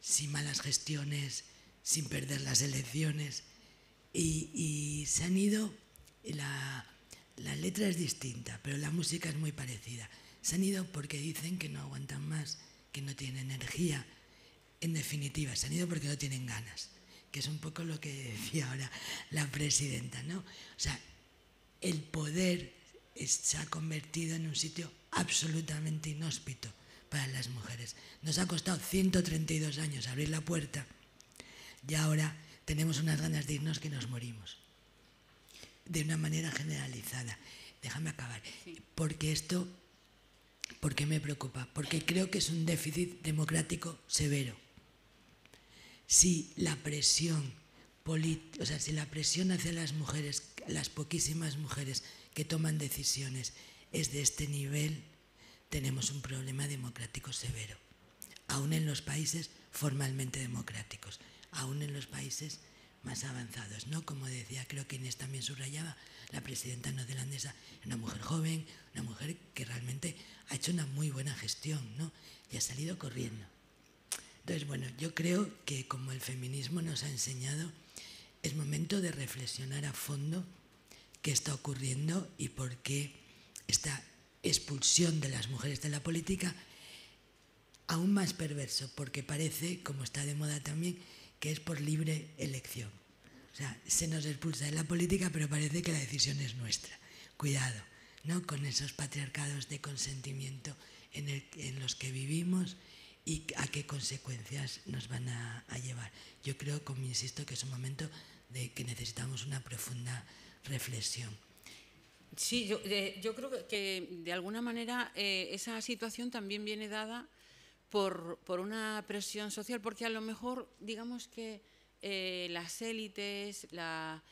sin malas gestiones, sin perder las elecciones, y, se han ido, la, la letra es distinta, pero la música es muy parecida. Se han ido porque dicen que no aguantan más, que no tienen energía. En definitiva, se han ido porque no tienen ganas, que es un poco lo que decía ahora la presidenta, ¿no? O sea, el poder se ha convertido en un sitio absolutamente inhóspito para las mujeres. Nos ha costado 132 años abrir la puerta y ahora tenemos unas ganas de irnos que nos morimos. De una manera generalizada. Déjame acabar. Porque esto, ¿por qué me preocupa? Porque creo que es un déficit democrático severo. Si la presión o sea, si la presión hacia las mujeres, las poquísimas mujeres que toman decisiones es de este nivel, tenemos un problema democrático severo, aún en los países formalmente democráticos aún en los países más avanzados, ¿no? Como decía, creo que Inés también subrayaba, la presidenta neozelandesa, una mujer joven, una mujer que realmente ha hecho una muy buena gestión, ¿no? Y ha salido corriendo. Entonces, bueno, yo creo que como el feminismo nos ha enseñado, es momento de reflexionar a fondo qué está ocurriendo y por qué esta expulsión de las mujeres de la política aún más perverso, porque parece, como está de moda también, que es por libre elección. O sea, se nos expulsa de la política, pero parece que la decisión es nuestra. Cuidado, ¿no? Con esos patriarcados de consentimiento en, los que vivimos y a qué consecuencias nos van a, llevar. Yo creo, como insisto, que es un momento de que necesitamos una profunda reflexión. Sí, yo, eh, creo que de alguna manera eh, esa situación también viene dada por, una presión social, porque a lo mejor, digamos que eh, las élites, la,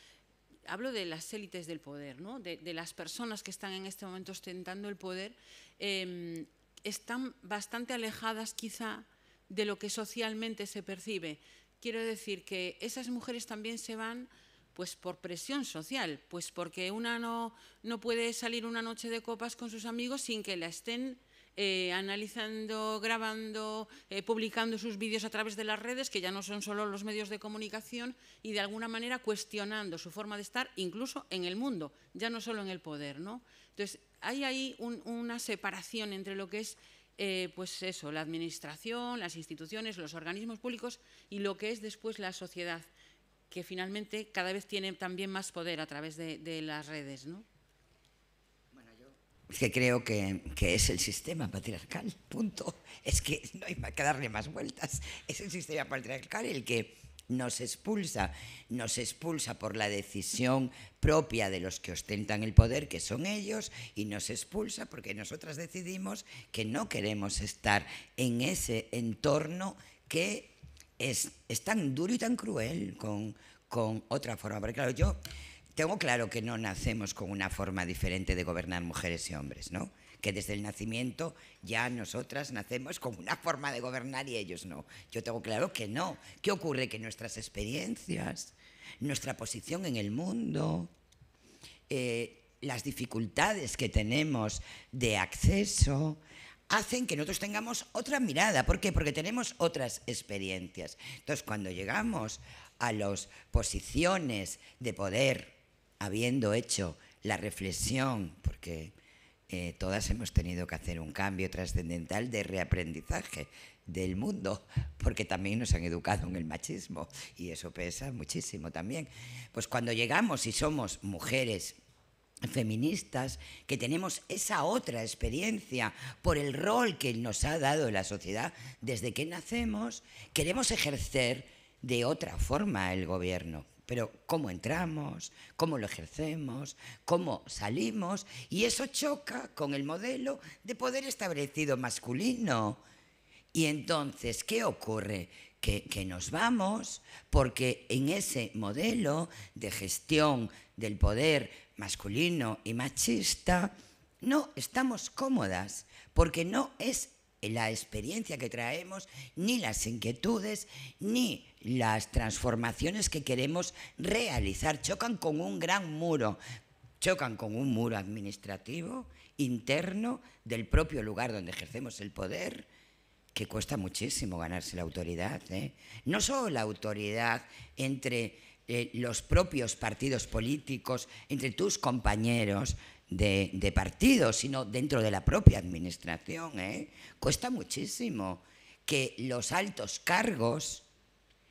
hablo de las élites del poder, ¿no? de, las personas que están en este momento ostentando el poder, em, están bastante alejadas quizá de lo que socialmente se percibe. Quiero decir que esas mujeres también se van pues por presión social, pues porque una no, no puede salir una noche de copas con sus amigos sin que la estén eh, analizando, grabando, eh, publicando sus vídeos a través de las redes, que ya no son solo los medios de comunicación, y de alguna manera cuestionando su forma de estar, incluso en el mundo, ya no solo en el poder. ¿no? Entonces, hay ahí una separación entre lo que es eh, pues eso, la administración, las instituciones, los organismos públicos y lo que es después la sociedad, que finalmente cada vez tiene también más poder a través de, de las redes. ¿no? Que creo que, que, es el sistema patriarcal, punto. Es que no hay que darle más vueltas. Es el sistema patriarcal el que nos expulsa, nos expulsa por la decisión propia de los que ostentan el poder, que son ellos, y nos expulsa porque nosotras decidimos que no queremos estar en ese entorno que es, es tan duro y tan cruel con, con otra forma. Porque claro, yo tengo claro que no nacemos con una forma diferente de gobernar mujeres y hombres, ¿no? Que desde el nacimiento ya nosotras nacemos con una forma de gobernar y ellos no. Yo tengo claro que no. ¿Qué ocurre? Que nuestras experiencias, nuestra posición en el mundo, eh, las dificultades que tenemos de acceso, hacen que nosotros tengamos otra mirada. ¿Por qué? Porque tenemos otras experiencias. Entonces, cuando llegamos a las posiciones de poder, habiendo hecho la reflexión, porque eh, todas hemos tenido que hacer un cambio trascendental de reaprendizaje del mundo, porque también nos han educado en el machismo y eso pesa muchísimo también. Pues cuando llegamos y somos mujeres feministas, que tenemos esa otra experiencia por el rol que nos ha dado la sociedad desde que nacemos, queremos ejercer de otra forma el gobierno pero cómo entramos, cómo lo ejercemos, cómo salimos, y eso choca con el modelo de poder establecido masculino. Y entonces, ¿qué ocurre? Que, nos vamos porque en ese modelo de gestión del poder masculino y machista no estamos cómodas, porque no es la experiencia que traemos, ni las inquietudes, ni las transformaciones que queremos realizar. Chocan con un gran muro, chocan con un muro administrativo interno del propio lugar donde ejercemos el poder, que cuesta muchísimo ganarse la autoridad. ¿eh? No solo la autoridad entre eh, los propios partidos políticos, entre tus compañeros, de, partido, sino dentro de la propia administración. ¿eh? Cuesta muchísimo que los altos cargos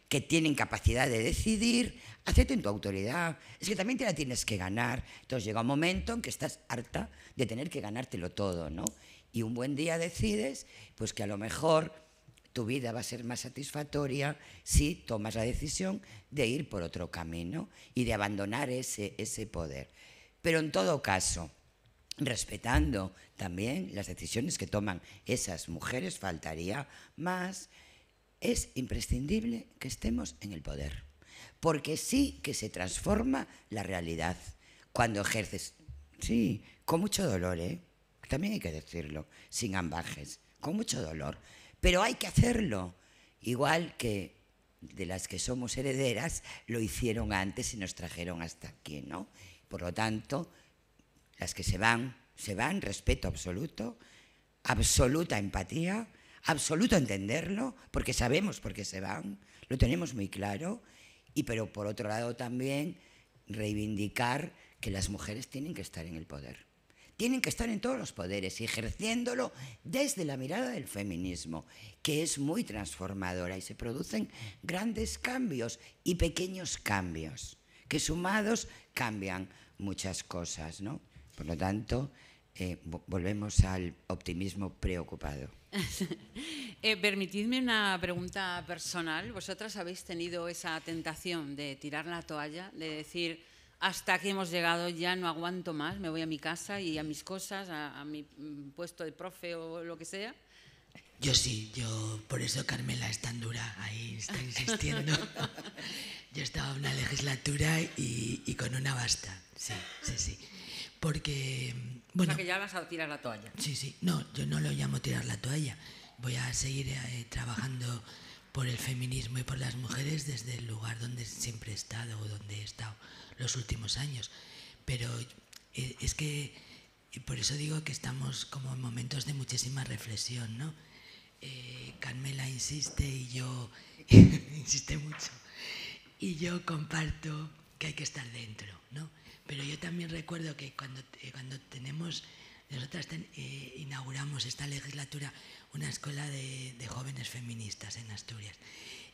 que tienen capacidad de decidir acepten tu autoridad. Es que también te la tienes que ganar. Entonces llega un momento en que estás harta de tener que ganártelo todo, ¿no? Y un buen día decides, pues que a lo mejor tu vida va a ser más satisfactoria si tomas la decisión de ir por otro camino y de abandonar ese, ese poder. Pero en todo caso, respetando también las decisiones que toman esas mujeres, faltaría más, es imprescindible que estemos en el poder, porque sí que se transforma la realidad cuando ejerces, sí, con mucho dolor, ¿eh? también hay que decirlo, sin ambajes, con mucho dolor, pero hay que hacerlo, igual que de las que somos herederas lo hicieron antes y nos trajeron hasta aquí, ¿no? Por lo tanto, las que se van, se van, respeto absoluto, absoluta empatía, absoluto entenderlo, porque sabemos por qué se van, lo tenemos muy claro, y pero por otro lado también reivindicar que las mujeres tienen que estar en el poder. Tienen que estar en todos los poderes y ejerciéndolo desde la mirada del feminismo, que es muy transformadora y se producen grandes cambios y pequeños cambios que sumados cambian muchas cosas, ¿no? Por lo tanto, eh, volvemos al optimismo preocupado. eh, permitidme una pregunta personal. ¿Vosotras habéis tenido esa tentación de tirar la toalla, de decir, hasta aquí hemos llegado, ya no aguanto más, me voy a mi casa y a mis cosas, a, a mi mm, puesto de profe o lo que sea? Yo sí, yo por eso Carmela es tan dura, ahí está insistiendo. yo estaba en una legislatura y, y, con una basta, sí, sí, sí. Porque, bueno... O sea que ya vas a tirar la toalla. Sí, sí, no, yo no lo llamo tirar la toalla. Voy a seguir eh, trabajando por el feminismo y por las mujeres desde el lugar donde siempre he estado o donde he estado los últimos años. Pero eh, es que por eso digo que estamos como en momentos de muchísima reflexión, ¿no? Eh, Carmela insiste y yo insiste mucho y yo comparto que hay que estar dentro, ¿no? Pero yo también recuerdo que cuando, eh, cuando tenemos, nosotras eh, inauguramos esta legislatura una escuela de, de, jóvenes feministas en Asturias.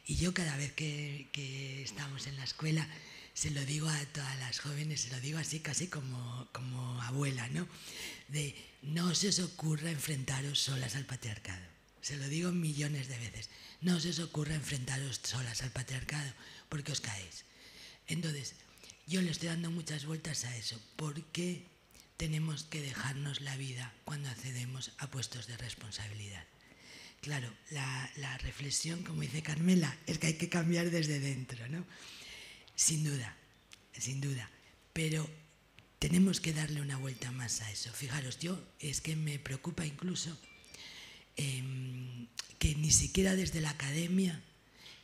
Y yo cada vez que, que, estamos en la escuela se lo digo a todas las jóvenes, se lo digo así casi como, como abuela, ¿no? De no se os ocurra enfrentaros solas al patriarcado. Se lo digo millones de veces. No se os ocurra enfrentaros solas al patriarcado porque os caéis. Entonces, yo le estoy dando muchas vueltas a eso. ¿Por qué tenemos que dejarnos la vida cuando accedemos a puestos de responsabilidad? Claro, la, reflexión, como dice Carmela, es que hay que cambiar desde dentro, ¿no? Sin duda, sin duda. Pero tenemos que darle una vuelta más a eso. Fijaros, yo es que me preocupa incluso eh, que ni siquiera desde la academia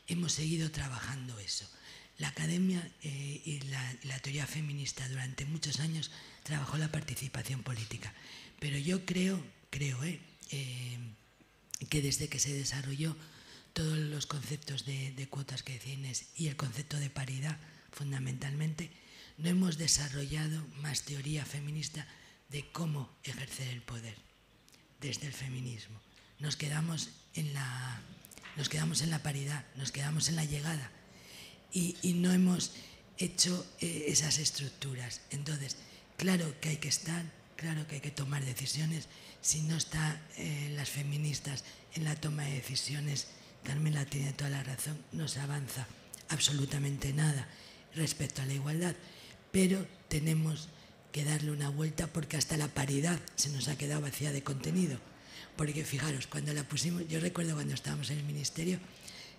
hemos seguido trabajando eso. La academia eh, y la, la, teoría feminista durante muchos años trabajó la participación política, pero yo creo, creo, eh, eh, que desde que se desarrolló todos los conceptos de, de cuotas que decías y el concepto de paridad, fundamentalmente, no hemos desarrollado más teoría feminista de cómo ejercer el poder desde el feminismo. Nos quedamos en la, nos quedamos en la paridad, nos quedamos en la llegada y, y no hemos hecho eh, esas estructuras. Entonces, claro que hay que estar, claro que hay que tomar decisiones. Si no están eh, las feministas en la toma de decisiones, Carmela tiene toda la razón, no se avanza absolutamente nada respecto a la igualdad, pero tenemos que darle una vuelta porque hasta la paridad se nos ha quedado vacía de contenido. Porque fijaros, cuando la pusimos, yo recuerdo cuando estábamos en el ministerio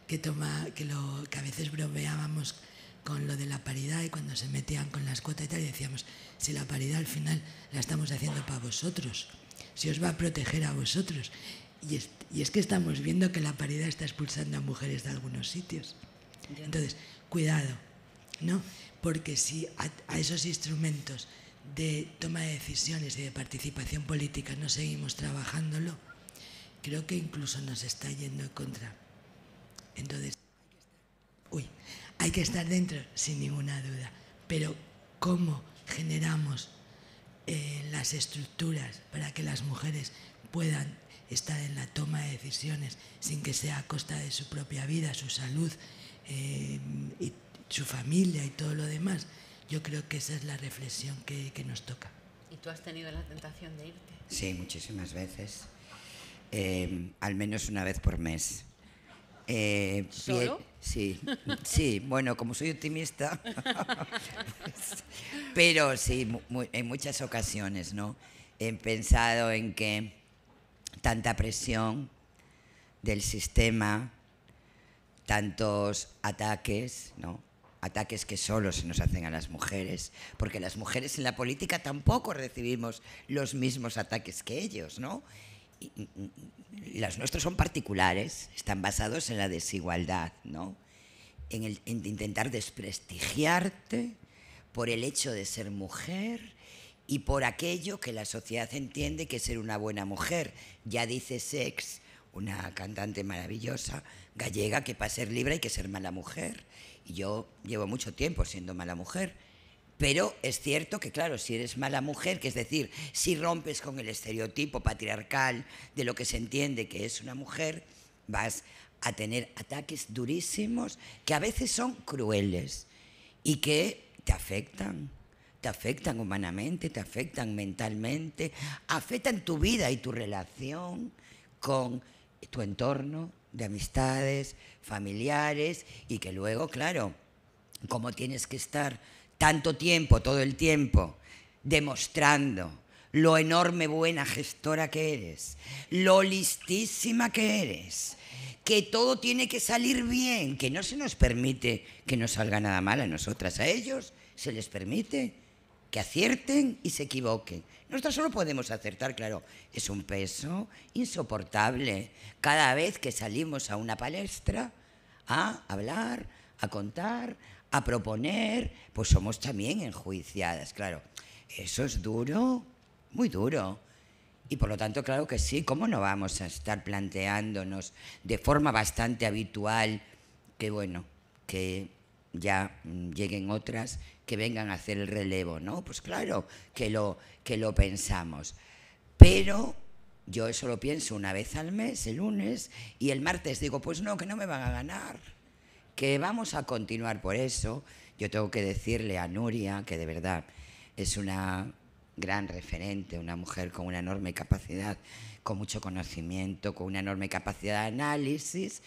que, toma, que, lo, que a veces bromeábamos con lo de la paridad y cuando se metían con las cuotas y tal, y decíamos, si la paridad al final la estamos haciendo para vosotros, si os va a proteger a vosotros. Y es, y es que estamos viendo que la paridad está expulsando a mujeres de algunos sitios. Entonces, cuidado, ¿no? Porque si a, a esos instrumentos de toma de decisiones y de participación política no seguimos trabajándolo, creo que incluso nos está yendo en contra. Entonces, uy, hay que estar dentro sin ninguna duda, pero ¿cómo generamos eh, las estructuras para que las mujeres puedan estar en la toma de decisiones sin que sea a costa de su propia vida, su salud eh, y su familia y todo lo demás? Yo creo que esa es la reflexión que, que nos toca. ¿Y tú has tenido la tentación de irte? Sí, muchísimas veces. Eh, al menos una vez por mes. Eh, ¿Solo? Sí, sí, bueno, como soy optimista, pues, pero sí, en muchas ocasiones, ¿no? He pensado en que tanta presión del sistema, tantos ataques, ¿no? ataques que solo se nos hacen a las mujeres, porque las mujeres en la política tampoco recibimos los mismos ataques que ellos, ¿no? Y, los nuestros son particulares, están basados en la desigualdad, ¿no? En, en intentar desprestigiarte por el hecho de ser mujer y por aquello que la sociedad entiende que es ser una buena mujer. Ya dice Sex, una cantante maravillosa gallega, que para ser libre hay que ser mala mujer. Y yo llevo mucho tiempo siendo mala mujer. Pero es cierto que, claro, si eres mala mujer, que es decir, si rompes con el estereotipo patriarcal de lo que se entiende que es una mujer, vas a tener ataques durísimos que a veces son crueles y que te afectan. Te afectan humanamente, te afectan mentalmente, afectan tu vida y tu relación con tu entorno de amistades, familiares y que luego, claro, como tienes que estar tanto tiempo, todo el tiempo, demostrando lo enorme buena gestora que eres, lo listísima que eres, que todo tiene que salir bien, que no se nos permite que no salga nada mal a nosotras, a ellos se les permite que acierten y se equivoquen. Nosotros solo podemos acertar, claro, es un peso insoportable cada vez que salimos a una palestra a hablar, a contar, a proponer, pues somos también enjuiciadas, claro. Eso es duro, muy duro. Y por lo tanto, claro que sí, ¿cómo no vamos a estar planteándonos de forma bastante habitual que, bueno, que ya lleguen otras que vengan a hacer el relevo, ¿no? Pues claro que lo, que lo pensamos. Pero yo eso lo pienso una vez al mes, el lunes, y el martes digo, pues no, que no me van a ganar, que vamos a continuar por eso. Yo tengo que decirle a Nuria que de verdad es una gran referente, una mujer con una enorme capacidad, con mucho conocimiento, con una enorme capacidad de análisis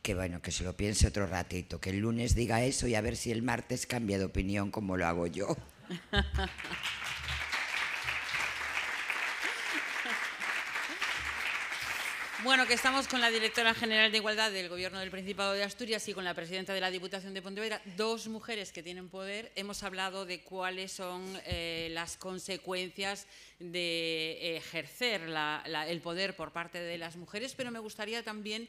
que bueno, que se lo piense otro ratito, que el lunes diga eso y a ver si el martes cambia de opinión como lo hago yo. Bueno, que estamos con la directora general de Igualdad del Gobierno del Principado de Asturias y con la presidenta de la Diputación de Pontevedra, dos mujeres que tienen poder. Hemos hablado de cuáles son eh, las consecuencias de ejercer el poder por parte de las mujeres, pero me gustaría también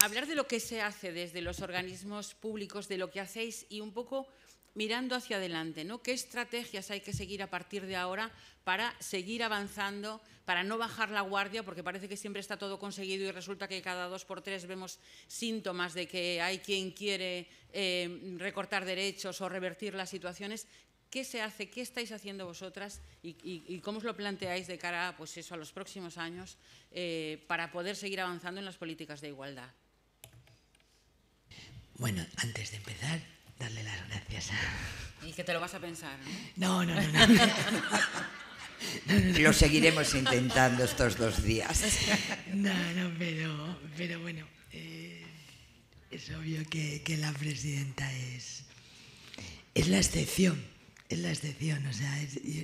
hablar de lo que se hace desde los organismos públicos, de lo que hacéis y un poco mirando hacia adelante, ¿no? ¿Qué estrategias hay que seguir a partir de ahora para seguir avanzando, para no bajar la guardia, porque parece que siempre está todo conseguido y resulta que cada dos por tres vemos síntomas de que hay quien quiere eh, recortar derechos o revertir las situaciones? ¿Qué se hace? ¿Qué estáis haciendo vosotras? ¿Y, cómo os lo planteáis de cara pues eso, a los próximos años eh, para poder seguir avanzando en las políticas de igualdad? Bueno, antes de empezar, darle las gracias. Y que te lo vas a pensar, ¿no? No, no, no. Lo seguiremos intentando estos dos días. No, no, pero, pero bueno, eh, es obvio que, que, la presidenta es, es la excepción, es la excepción. O sea,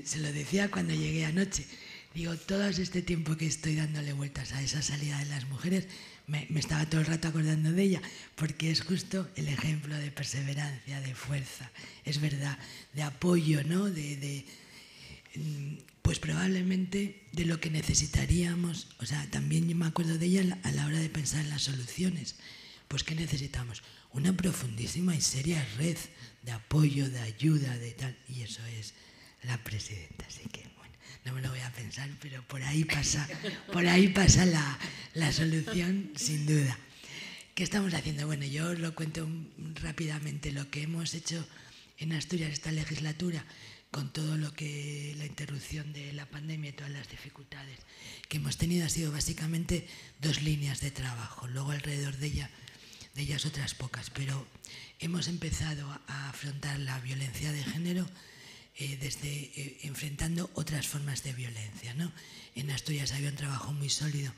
se lo decía cuando llegué anoche. Digo, todo este tiempo que estoy dándole vueltas a esa salida de las mujeres, me, estaba todo el rato acordando de ella, porque es justo el ejemplo de perseverancia, de fuerza, es verdad, de apoyo, ¿no? De, mm, pues probablemente de lo que necesitaríamos, o sea, también yo me acuerdo de ella a la hora de pensar en las soluciones. Pues ¿qué necesitamos? Una profundísima y seria red de apoyo, de ayuda, de tal, y eso es la presidenta, así que no me lo voy a pensar, pero por ahí pasa, por ahí pasa la, la solución, sin duda. ¿Qué estamos haciendo? Bueno, yo os lo cuento rápidamente. Lo que hemos hecho en Asturias esta legislatura, con todo lo que la interrupción de la pandemia y todas las dificultades que hemos tenido, ha sido básicamente dos líneas de trabajo. Luego alrededor de ella, de ellas otras pocas, pero hemos empezado a afrontar la violencia de género eh, desde eh, enfrentando otras formas de violencia. ¿no? En Asturias había un trabajo muy sólido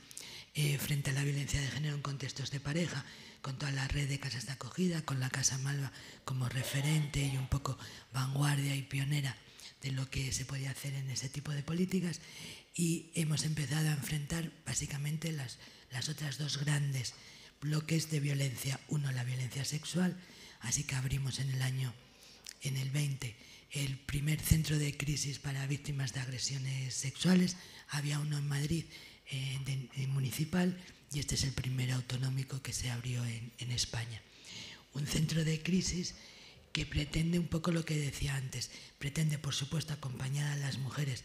eh, frente a la violencia de género en contextos de pareja, con toda la red de casas de acogida, con la Casa Malva como referente y un poco vanguardia y pionera de lo que se podía hacer en ese tipo de políticas. Y hemos empezado a enfrentar básicamente las, las otras dos grandes bloques de violencia. Uno, la violencia sexual, así que abrimos en el año, en el 20, el primer centro de crisis para víctimas de agresiones sexuales. Había uno en Madrid, municipal, y este es el primer autonómico que se abrió en, España. Un centro de crisis que pretende un poco lo que decía antes, pretende por supuesto acompañar a las mujeres,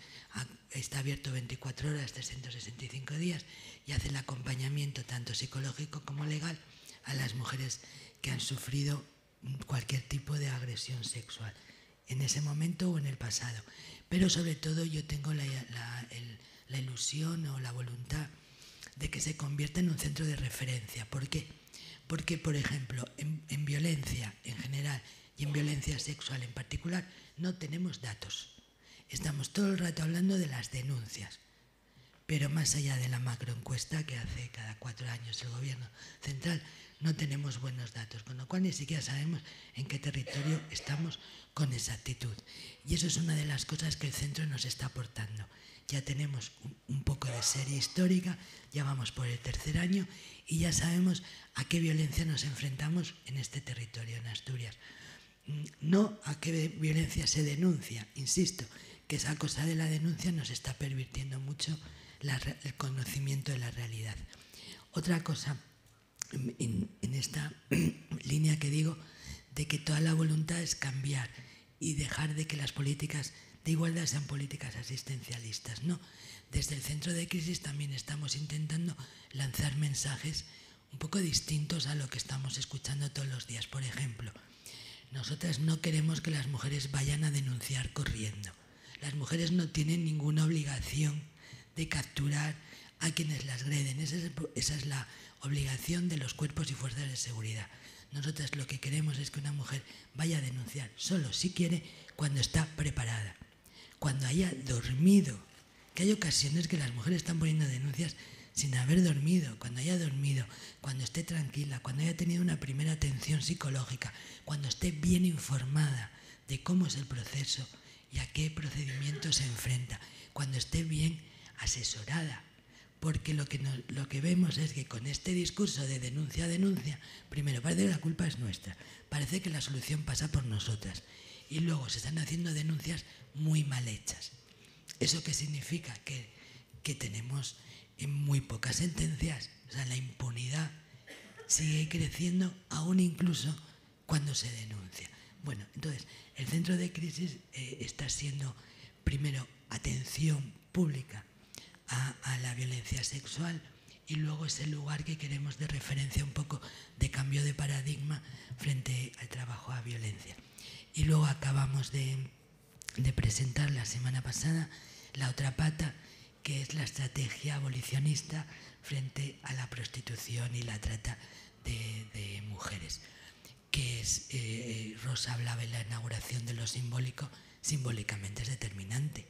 está abierto 24 horas, 365 días, y hace el acompañamiento tanto psicológico como legal a las mujeres que han sufrido cualquier tipo de agresión sexual en ese momento o en el pasado. Pero sobre todo yo tengo la, ilusión o la voluntad de que se convierta en un centro de referencia. ¿Por qué? Porque, por ejemplo, en, en violencia en general y en violencia sexual en particular, no tenemos datos. Estamos todo el rato hablando de las denuncias. Pero más allá de la macroencuesta que hace cada cuatro años el gobierno central, no tenemos buenos datos, con lo cual ni siquiera sabemos en qué territorio estamos con exactitud. Y eso es una de las cosas que el centro nos está aportando. Ya tenemos un, poco de serie histórica, ya vamos por el tercer año y ya sabemos a qué violencia nos enfrentamos en este territorio, en Asturias. Mm, no a qué violencia se denuncia, insisto, que esa cosa de la denuncia nos está pervirtiendo mucho el conocimiento de la realidad. Otra cosa en, esta línea que digo de que toda la voluntad es cambiar y dejar de que las políticas de igualdad sean políticas asistencialistas. No, desde el centro de crisis también estamos intentando lanzar mensajes un poco distintos a lo que estamos escuchando todos los días. Por ejemplo, nosotras no queremos que las mujeres vayan a denunciar corriendo. Las mujeres no tienen ninguna obligación de capturar a quienes las agreden. Esa es, esa es la obligación de los cuerpos y fuerzas de seguridad. Nosotras lo que queremos es que una mujer vaya a denunciar solo si quiere cuando está preparada, cuando haya dormido. Que hay ocasiones que las mujeres están poniendo denuncias sin haber dormido, cuando haya dormido, cuando esté tranquila, cuando haya tenido una primera atención psicológica, cuando esté bien informada de cómo es el proceso y a qué procedimiento se enfrenta, cuando esté bien asesorada. Porque lo que, lo que vemos es que con este discurso de denuncia, denuncia, primero parece que la culpa es nuestra, parece que la solución pasa por nosotras y luego se están haciendo denuncias muy mal hechas. ¿Eso qué significa? Que, que tenemos muy pocas sentencias. O sea, la impunidad sigue creciendo aún incluso cuando se denuncia. Bueno, entonces, el centro de crisis eh, está siendo, primero, atención pública a, la violencia sexual y luego es el lugar que queremos de referencia un poco de cambio de paradigma frente al trabajo a violencia. Y luego acabamos de, presentar la semana pasada la otra pata, que es la estrategia abolicionista frente a la prostitución y la trata de, mujeres. Que es, eh, Rosa hablaba en la inauguración de lo simbólico, simbólicamente es determinante.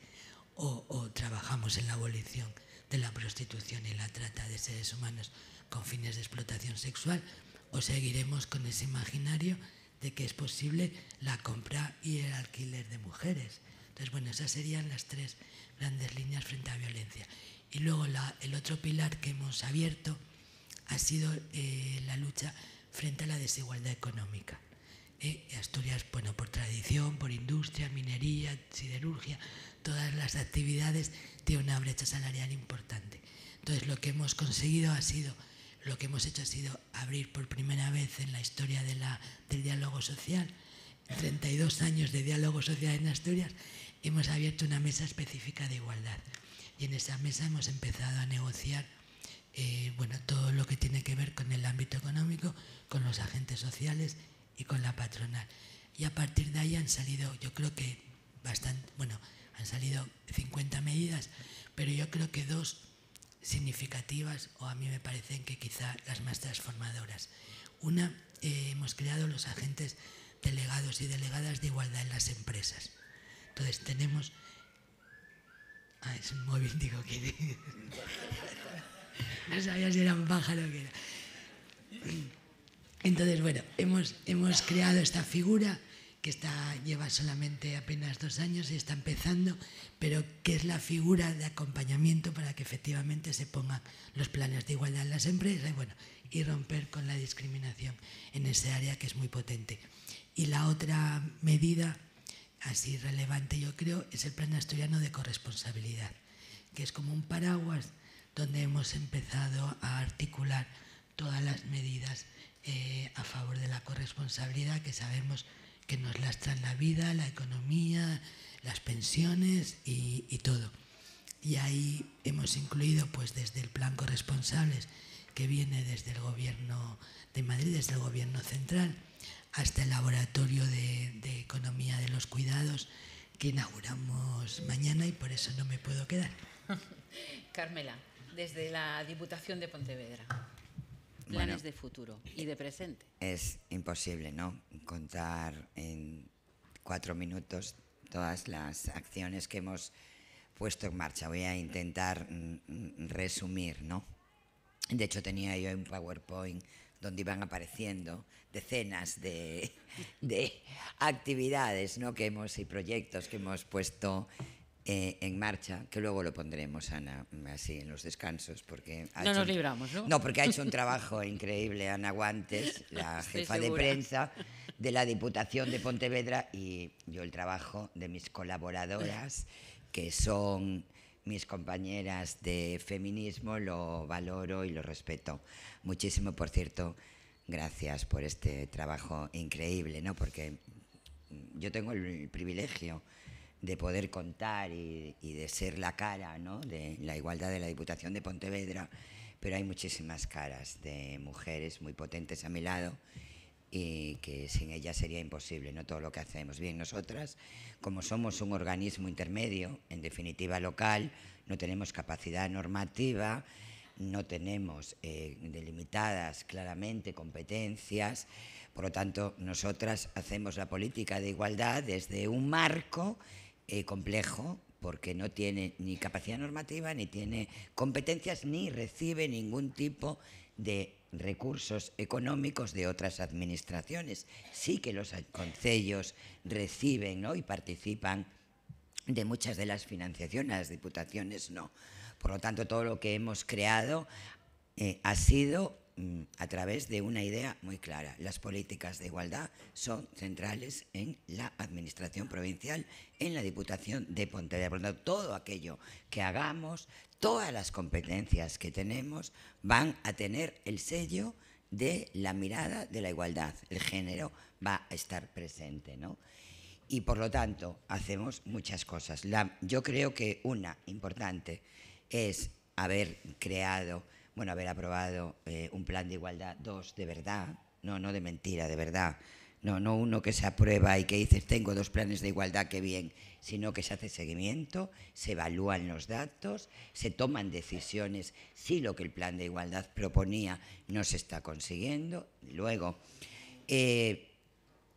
O, trabajamos en la abolición de la prostitución y la trata de seres humanos con fines de explotación sexual, o seguiremos con ese imaginario de que es posible la compra y el alquiler de mujeres. Entonces, bueno, esas serían las tres grandes líneas frente a violencia. Y luego el otro pilar que hemos abierto ha sido eh, la lucha frente a la desigualdad económica. Eh, Asturias, bueno, por tradición, por industria, minería, siderurgia, todas las actividades tiene una brecha salarial importante. Entonces, lo que hemos conseguido ha sido, lo que hemos hecho ha sido abrir por primera vez en la historia de la, del diálogo social, 32 años de diálogo social en Asturias, hemos abierto una mesa específica de igualdad. Y en esa mesa hemos empezado a negociar eh, bueno, todo lo que tiene que ver con el ámbito económico, con los agentes sociales y con la patronal. Y a partir de ahí han salido, yo creo que bastante, bueno, han salido 50 medidas, pero yo creo que dos significativas, o a mí me parecen que quizá las más transformadoras. Una, eh, hemos creado los agentes delegados y delegadas de igualdad en las empresas. Entonces tenemos... Ah, es un móvil, digo que... no sabía si era un pájaro que era. Entonces, bueno, hemos, hemos creado esta figura que está, lleva solamente apenas dos años y está empezando, pero que es la figura de acompañamiento para que efectivamente se pongan los planes de igualdad en las empresas y, bueno, y romper con la discriminación en ese área que es muy potente. Y la otra medida así relevante, yo creo, es el Plan Asturiano de Corresponsabilidad, que es como un paraguas donde hemos empezado a articular todas las medidas eh, a favor de la corresponsabilidad que sabemos que nos lastran la vida, la economía, las pensiones y, todo. Y ahí hemos incluido, pues desde el plan corresponsables, que viene desde el gobierno de Madrid, desde el gobierno central, hasta el laboratorio de, economía de los cuidados que inauguramos mañana y por eso no me puedo quedar. Carmela, desde la Diputación de Pontevedra, planes bueno, de futuro y de presente. Es imposible, ¿no? Contar en cuatro minutos todas las acciones que hemos puesto en marcha. Voy a intentar mm, resumir, ¿no? De hecho, tenía yo un PowerPoint donde iban apareciendo decenas de, de actividades ¿no? que hemos, y proyectos que hemos puesto eh, en marcha, que luego lo pondremos, Ana, así en los descansos, porque... no nos un, libramos, ¿no? No, porque ha hecho un trabajo increíble Ana Guantes, la jefa de prensa de la Diputación de Pontevedra, y yo el trabajo de mis colaboradoras, que son mis compañeras de feminismo, lo valoro y lo respeto muchísimo. Por cierto, gracias por este trabajo increíble, ¿no? Porque yo tengo el privilegio de poder contar y, de ser la cara ¿no? de la igualdad de la Diputación de Pontevedra, pero hay muchísimas caras de mujeres muy potentes a mi lado y que sin ellas sería imposible no todo lo que hacemos. Bien, nosotras, como somos un organismo intermedio, en definitiva local, no tenemos capacidad normativa, no tenemos eh, delimitadas claramente competencias, por lo tanto, nosotras hacemos la política de igualdad desde un marco eh, complejo, porque no tiene ni capacidad normativa, ni tiene competencias, ni recibe ningún tipo de recursos económicos de otras administraciones. Sí que los concellos reciben ¿no? y participan de muchas de las financiaciones, las diputaciones no. Por lo tanto, todo lo que hemos creado eh, ha sido a través de una idea muy clara. Las políticas de igualdad son centrales en la Administración provincial, en la Diputación de Pontevedra. Por lo tanto, todo aquello que hagamos todas las competencias que tenemos van a tener el sello de la mirada de la igualdad. El género va a estar presente, ¿no? Y por lo tanto, hacemos muchas cosas. yo creo que una importante es haber creado, bueno, haber aprobado eh, un plan de igualdad, dos, de verdad, no, no de mentira, de verdad, no, no uno que se aprueba y que dices, tengo dos planes de igualdad, qué bien, sino que se hace seguimiento, se evalúan los datos, se toman decisiones si lo que el plan de igualdad proponía no se está consiguiendo. Luego, eh,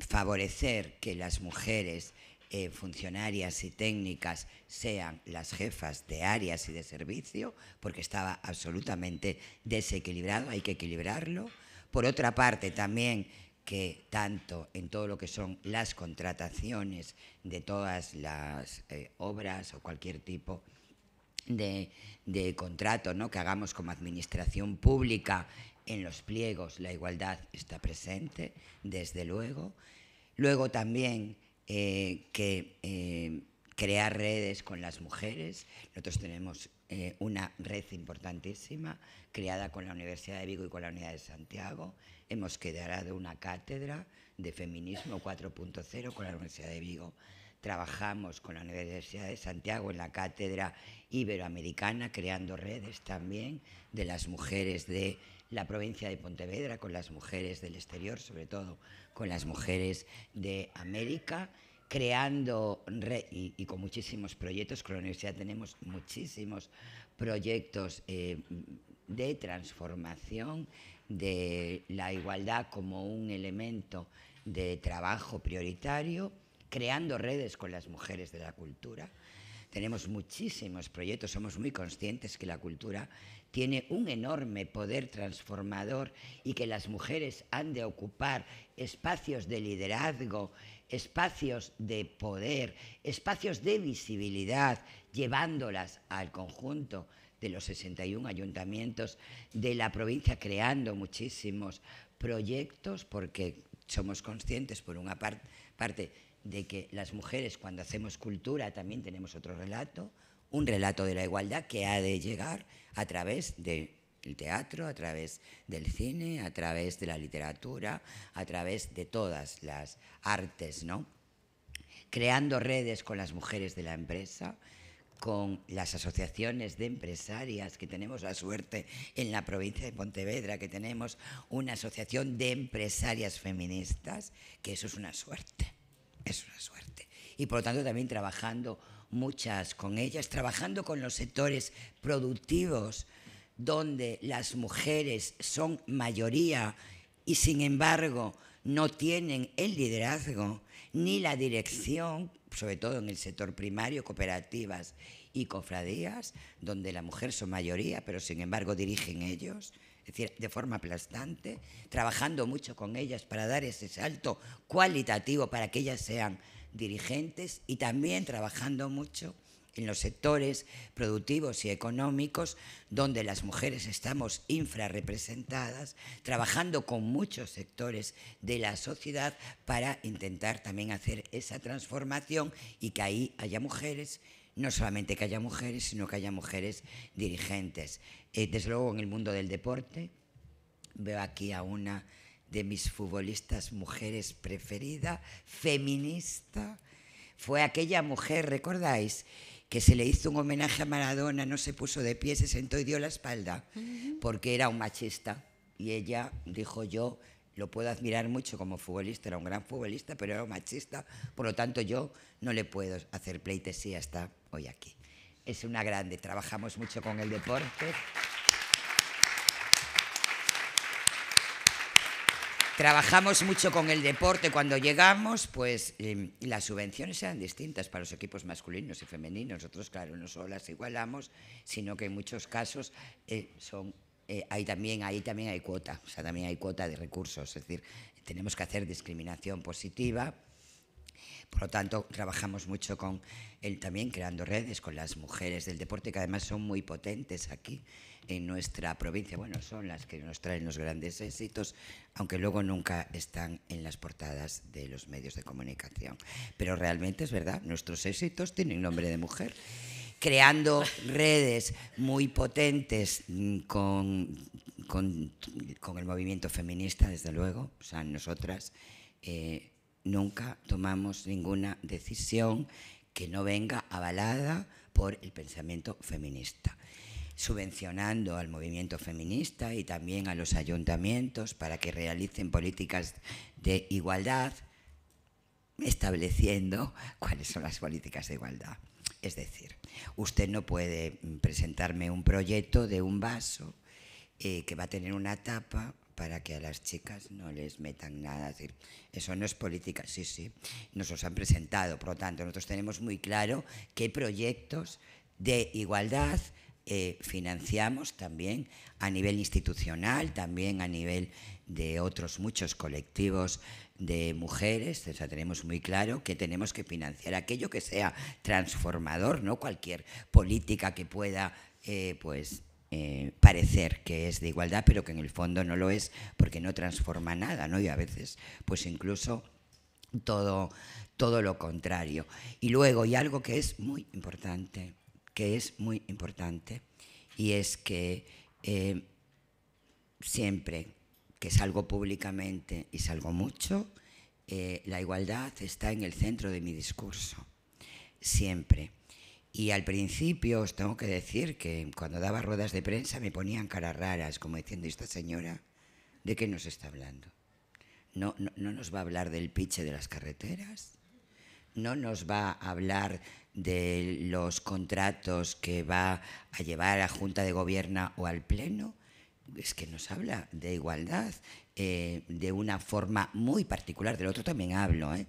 favorecer que las mujeres eh, funcionarias y técnicas sean las jefas de áreas y de servicio, porque estaba absolutamente desequilibrado, hay que equilibrarlo. Por otra parte, también que tanto en todo lo que son las contrataciones de todas las eh, obras o cualquier tipo de, contrato ¿no? que hagamos como administración pública, en los pliegos la igualdad está presente, desde luego. Luego también eh, que eh, crear redes con las mujeres. Nosotros tenemos una red importantísima creada con la Universidad de Vigo y con la Unidad de Santiago, Hemos creado una cátedra de feminismo 4.0 con la Universidad de Vigo. Trabajamos con la Universidad de Santiago en la cátedra iberoamericana, creando redes también de las mujeres de la provincia de Pontevedra, con las mujeres del exterior, sobre todo con las mujeres de América, creando y, con muchísimos proyectos. Con la universidad tenemos muchísimos proyectos eh, de transformación de la igualdad como un elemento de trabajo prioritario, creando redes con las mujeres de la cultura. Tenemos muchísimos proyectos, somos muy conscientes que la cultura tiene un enorme poder transformador y que las mujeres han de ocupar espacios de liderazgo, espacios de poder, espacios de visibilidad, llevándolas al conjunto de los 61 ayuntamientos de la provincia creando muchísimos proyectos porque somos conscientes por una parte de que las mujeres cuando hacemos cultura también tenemos otro relato, un relato de la igualdad que ha de llegar a través del teatro, a través del cine, a través de la literatura, a través de todas las artes, ¿no? Creando redes con las mujeres de la empresa, con las asociaciones de empresarias, que tenemos la suerte en la provincia de Pontevedra, que tenemos una asociación de empresarias feministas, que eso es una suerte, es una suerte. Y por lo tanto también trabajando muchas con ellas, trabajando con los sectores productivos, donde las mujeres son mayoría y sin embargo no tienen el liderazgo ni la dirección sobre todo en el sector primario, cooperativas y cofradías, donde la mujer son mayoría, pero sin embargo dirigen ellos, es decir, de forma aplastante, trabajando mucho con ellas para dar ese salto cualitativo para que ellas sean dirigentes y también trabajando mucho en los sectores productivos y económicos donde las mujeres estamos infrarrepresentadas, trabajando con muchos sectores de la sociedad para intentar también hacer esa transformación y que ahí haya mujeres no solamente que haya mujeres, sino que haya mujeres dirigentes. Eh, desde luego en el mundo del deporte, veo aquí a una de mis futbolistas mujeres preferida, feminista, fue aquella mujer, ¿recordáis? que se le hizo un homenaje a Maradona, no se puso de pie, se sentó y dio la espalda, porque era un machista. Y ella dijo yo, lo puedo admirar mucho como futbolista, era un gran futbolista, pero era un machista, por lo tanto yo no le puedo hacer pleitesía hasta hoy aquí. Es una grande, trabajamos mucho con el deporte. Trabajamos mucho con el deporte. Cuando llegamos, pues em, las subvenciones eran distintas para los equipos masculinos y femeninos. Nosotros, claro, no solo las igualamos, sino que en muchos casos eh, son, eh, también, ahí también hay cuota, o sea, también hay cuota de recursos. Es decir, tenemos que hacer discriminación positiva. Por lo tanto, trabajamos mucho con él también, creando redes con las mujeres del deporte, que además son muy potentes aquí en nuestra provincia. Bueno, son las que nos traen los grandes éxitos, aunque luego nunca están en las portadas de los medios de comunicación. Pero realmente es verdad, nuestros éxitos tienen nombre de mujer creando redes muy potentes mm, con, con, el movimiento feminista, desde luego. O sea, nosotras eh, nunca tomamos ninguna decisión que no venga avalada por el pensamiento feminista subvencionando al movimiento feminista y también a los ayuntamientos para que realicen políticas de igualdad, estableciendo cuáles son las políticas de igualdad. Es decir, usted no puede presentarme un proyecto de un vaso eh, que va a tener una tapa para que a las chicas no les metan nada. decir, eso no es política, sí, sí, nos los han presentado. Por lo tanto, nosotros tenemos muy claro qué proyectos de igualdad eh, financiamos también a nivel institucional, también a nivel de otros muchos colectivos de mujeres, tenemos muy claro que tenemos que financiar aquello que sea transformador, no cualquier política que pueda eh, pues eh, parecer que es de igualdad, pero que en el fondo no lo es porque no transforma nada, ¿no? Y a veces, pues incluso todo, todo lo contrario. Y luego, y algo que es muy importante, que es muy importante y es que eh, siempre que salgo públicamente y salgo mucho, eh, la igualdad está en el centro de mi discurso, siempre. Y al principio os tengo que decir que cuando daba ruedas de prensa me ponían caras raras, como diciendo, esta señora, ¿de qué nos está hablando? ¿No, no, no nos va a hablar del piche de las carreteras? ¿No nos va a hablar de los contratos que va a llevar a la Junta de Gobierno o al Pleno, es que nos habla de igualdad eh, de una forma muy particular. Del otro también hablo, ¿eh?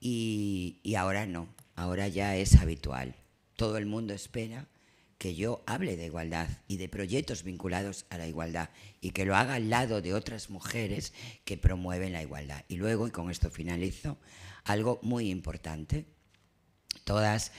y, y ahora no, ahora ya es habitual. Todo el mundo espera que yo hable de igualdad y de proyectos vinculados a la igualdad y que lo haga al lado de otras mujeres que promueven la igualdad. Y luego, y con esto finalizo, algo muy importante todas,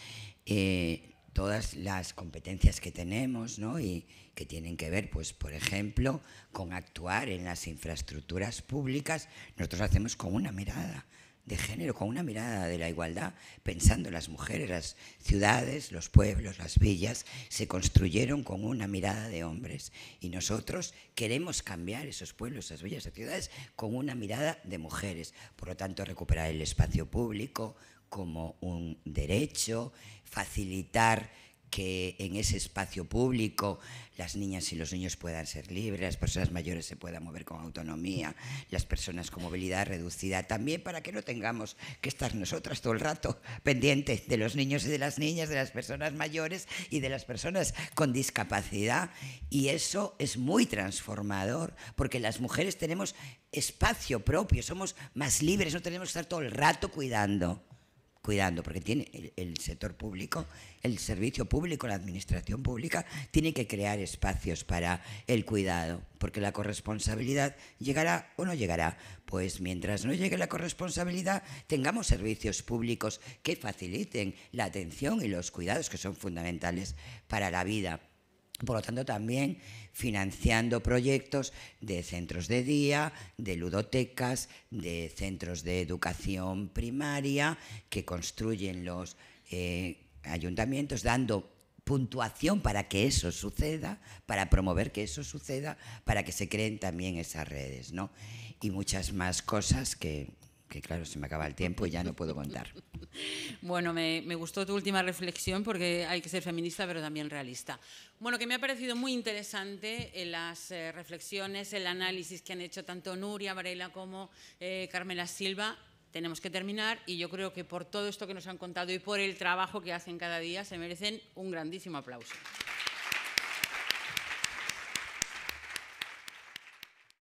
eh, todas las competencias que tenemos ¿no? y que tienen que ver, pues, por ejemplo, con actuar en las infraestructuras públicas, nosotros hacemos con una mirada de género, con una mirada de la igualdad, pensando en las mujeres, las ciudades, los pueblos, las villas, se construyeron con una mirada de hombres. Y nosotros queremos cambiar esos pueblos, esas villas, esas ciudades con una mirada de mujeres. Por lo tanto, recuperar el espacio público, como un derecho, facilitar que en ese espacio público las niñas y los niños puedan ser libres, las personas mayores se puedan mover con autonomía, las personas con movilidad reducida, también para que no tengamos que estar nosotras todo el rato pendientes de los niños y de las niñas, de las personas mayores y de las personas con discapacidad. Y eso es muy transformador, porque las mujeres tenemos espacio propio, somos más libres, no tenemos que estar todo el rato cuidando cuidando, porque tiene el, sector público, el servicio público, la administración pública, tiene que crear espacios para el cuidado, porque la corresponsabilidad llegará o no llegará. Pues mientras no llegue la corresponsabilidad, tengamos servicios públicos que faciliten la atención y los cuidados que son fundamentales para la vida por lo tanto, también financiando proyectos de centros de día, de ludotecas, de centros de educación primaria que construyen los eh, ayuntamientos, dando puntuación para que eso suceda, para promover que eso suceda, para que se creen también esas redes, ¿no? Y muchas más cosas que, que claro, se me acaba el tiempo y ya no puedo contar. Bueno, me, gustó tu última reflexión porque hay que ser feminista pero también realista. Bueno, que me ha parecido muy interesante en las eh, reflexiones, el análisis que han hecho tanto Nuria Varela como eh, Carmela Silva. Tenemos que terminar y yo creo que por todo esto que nos han contado y por el trabajo que hacen cada día se merecen un grandísimo aplauso.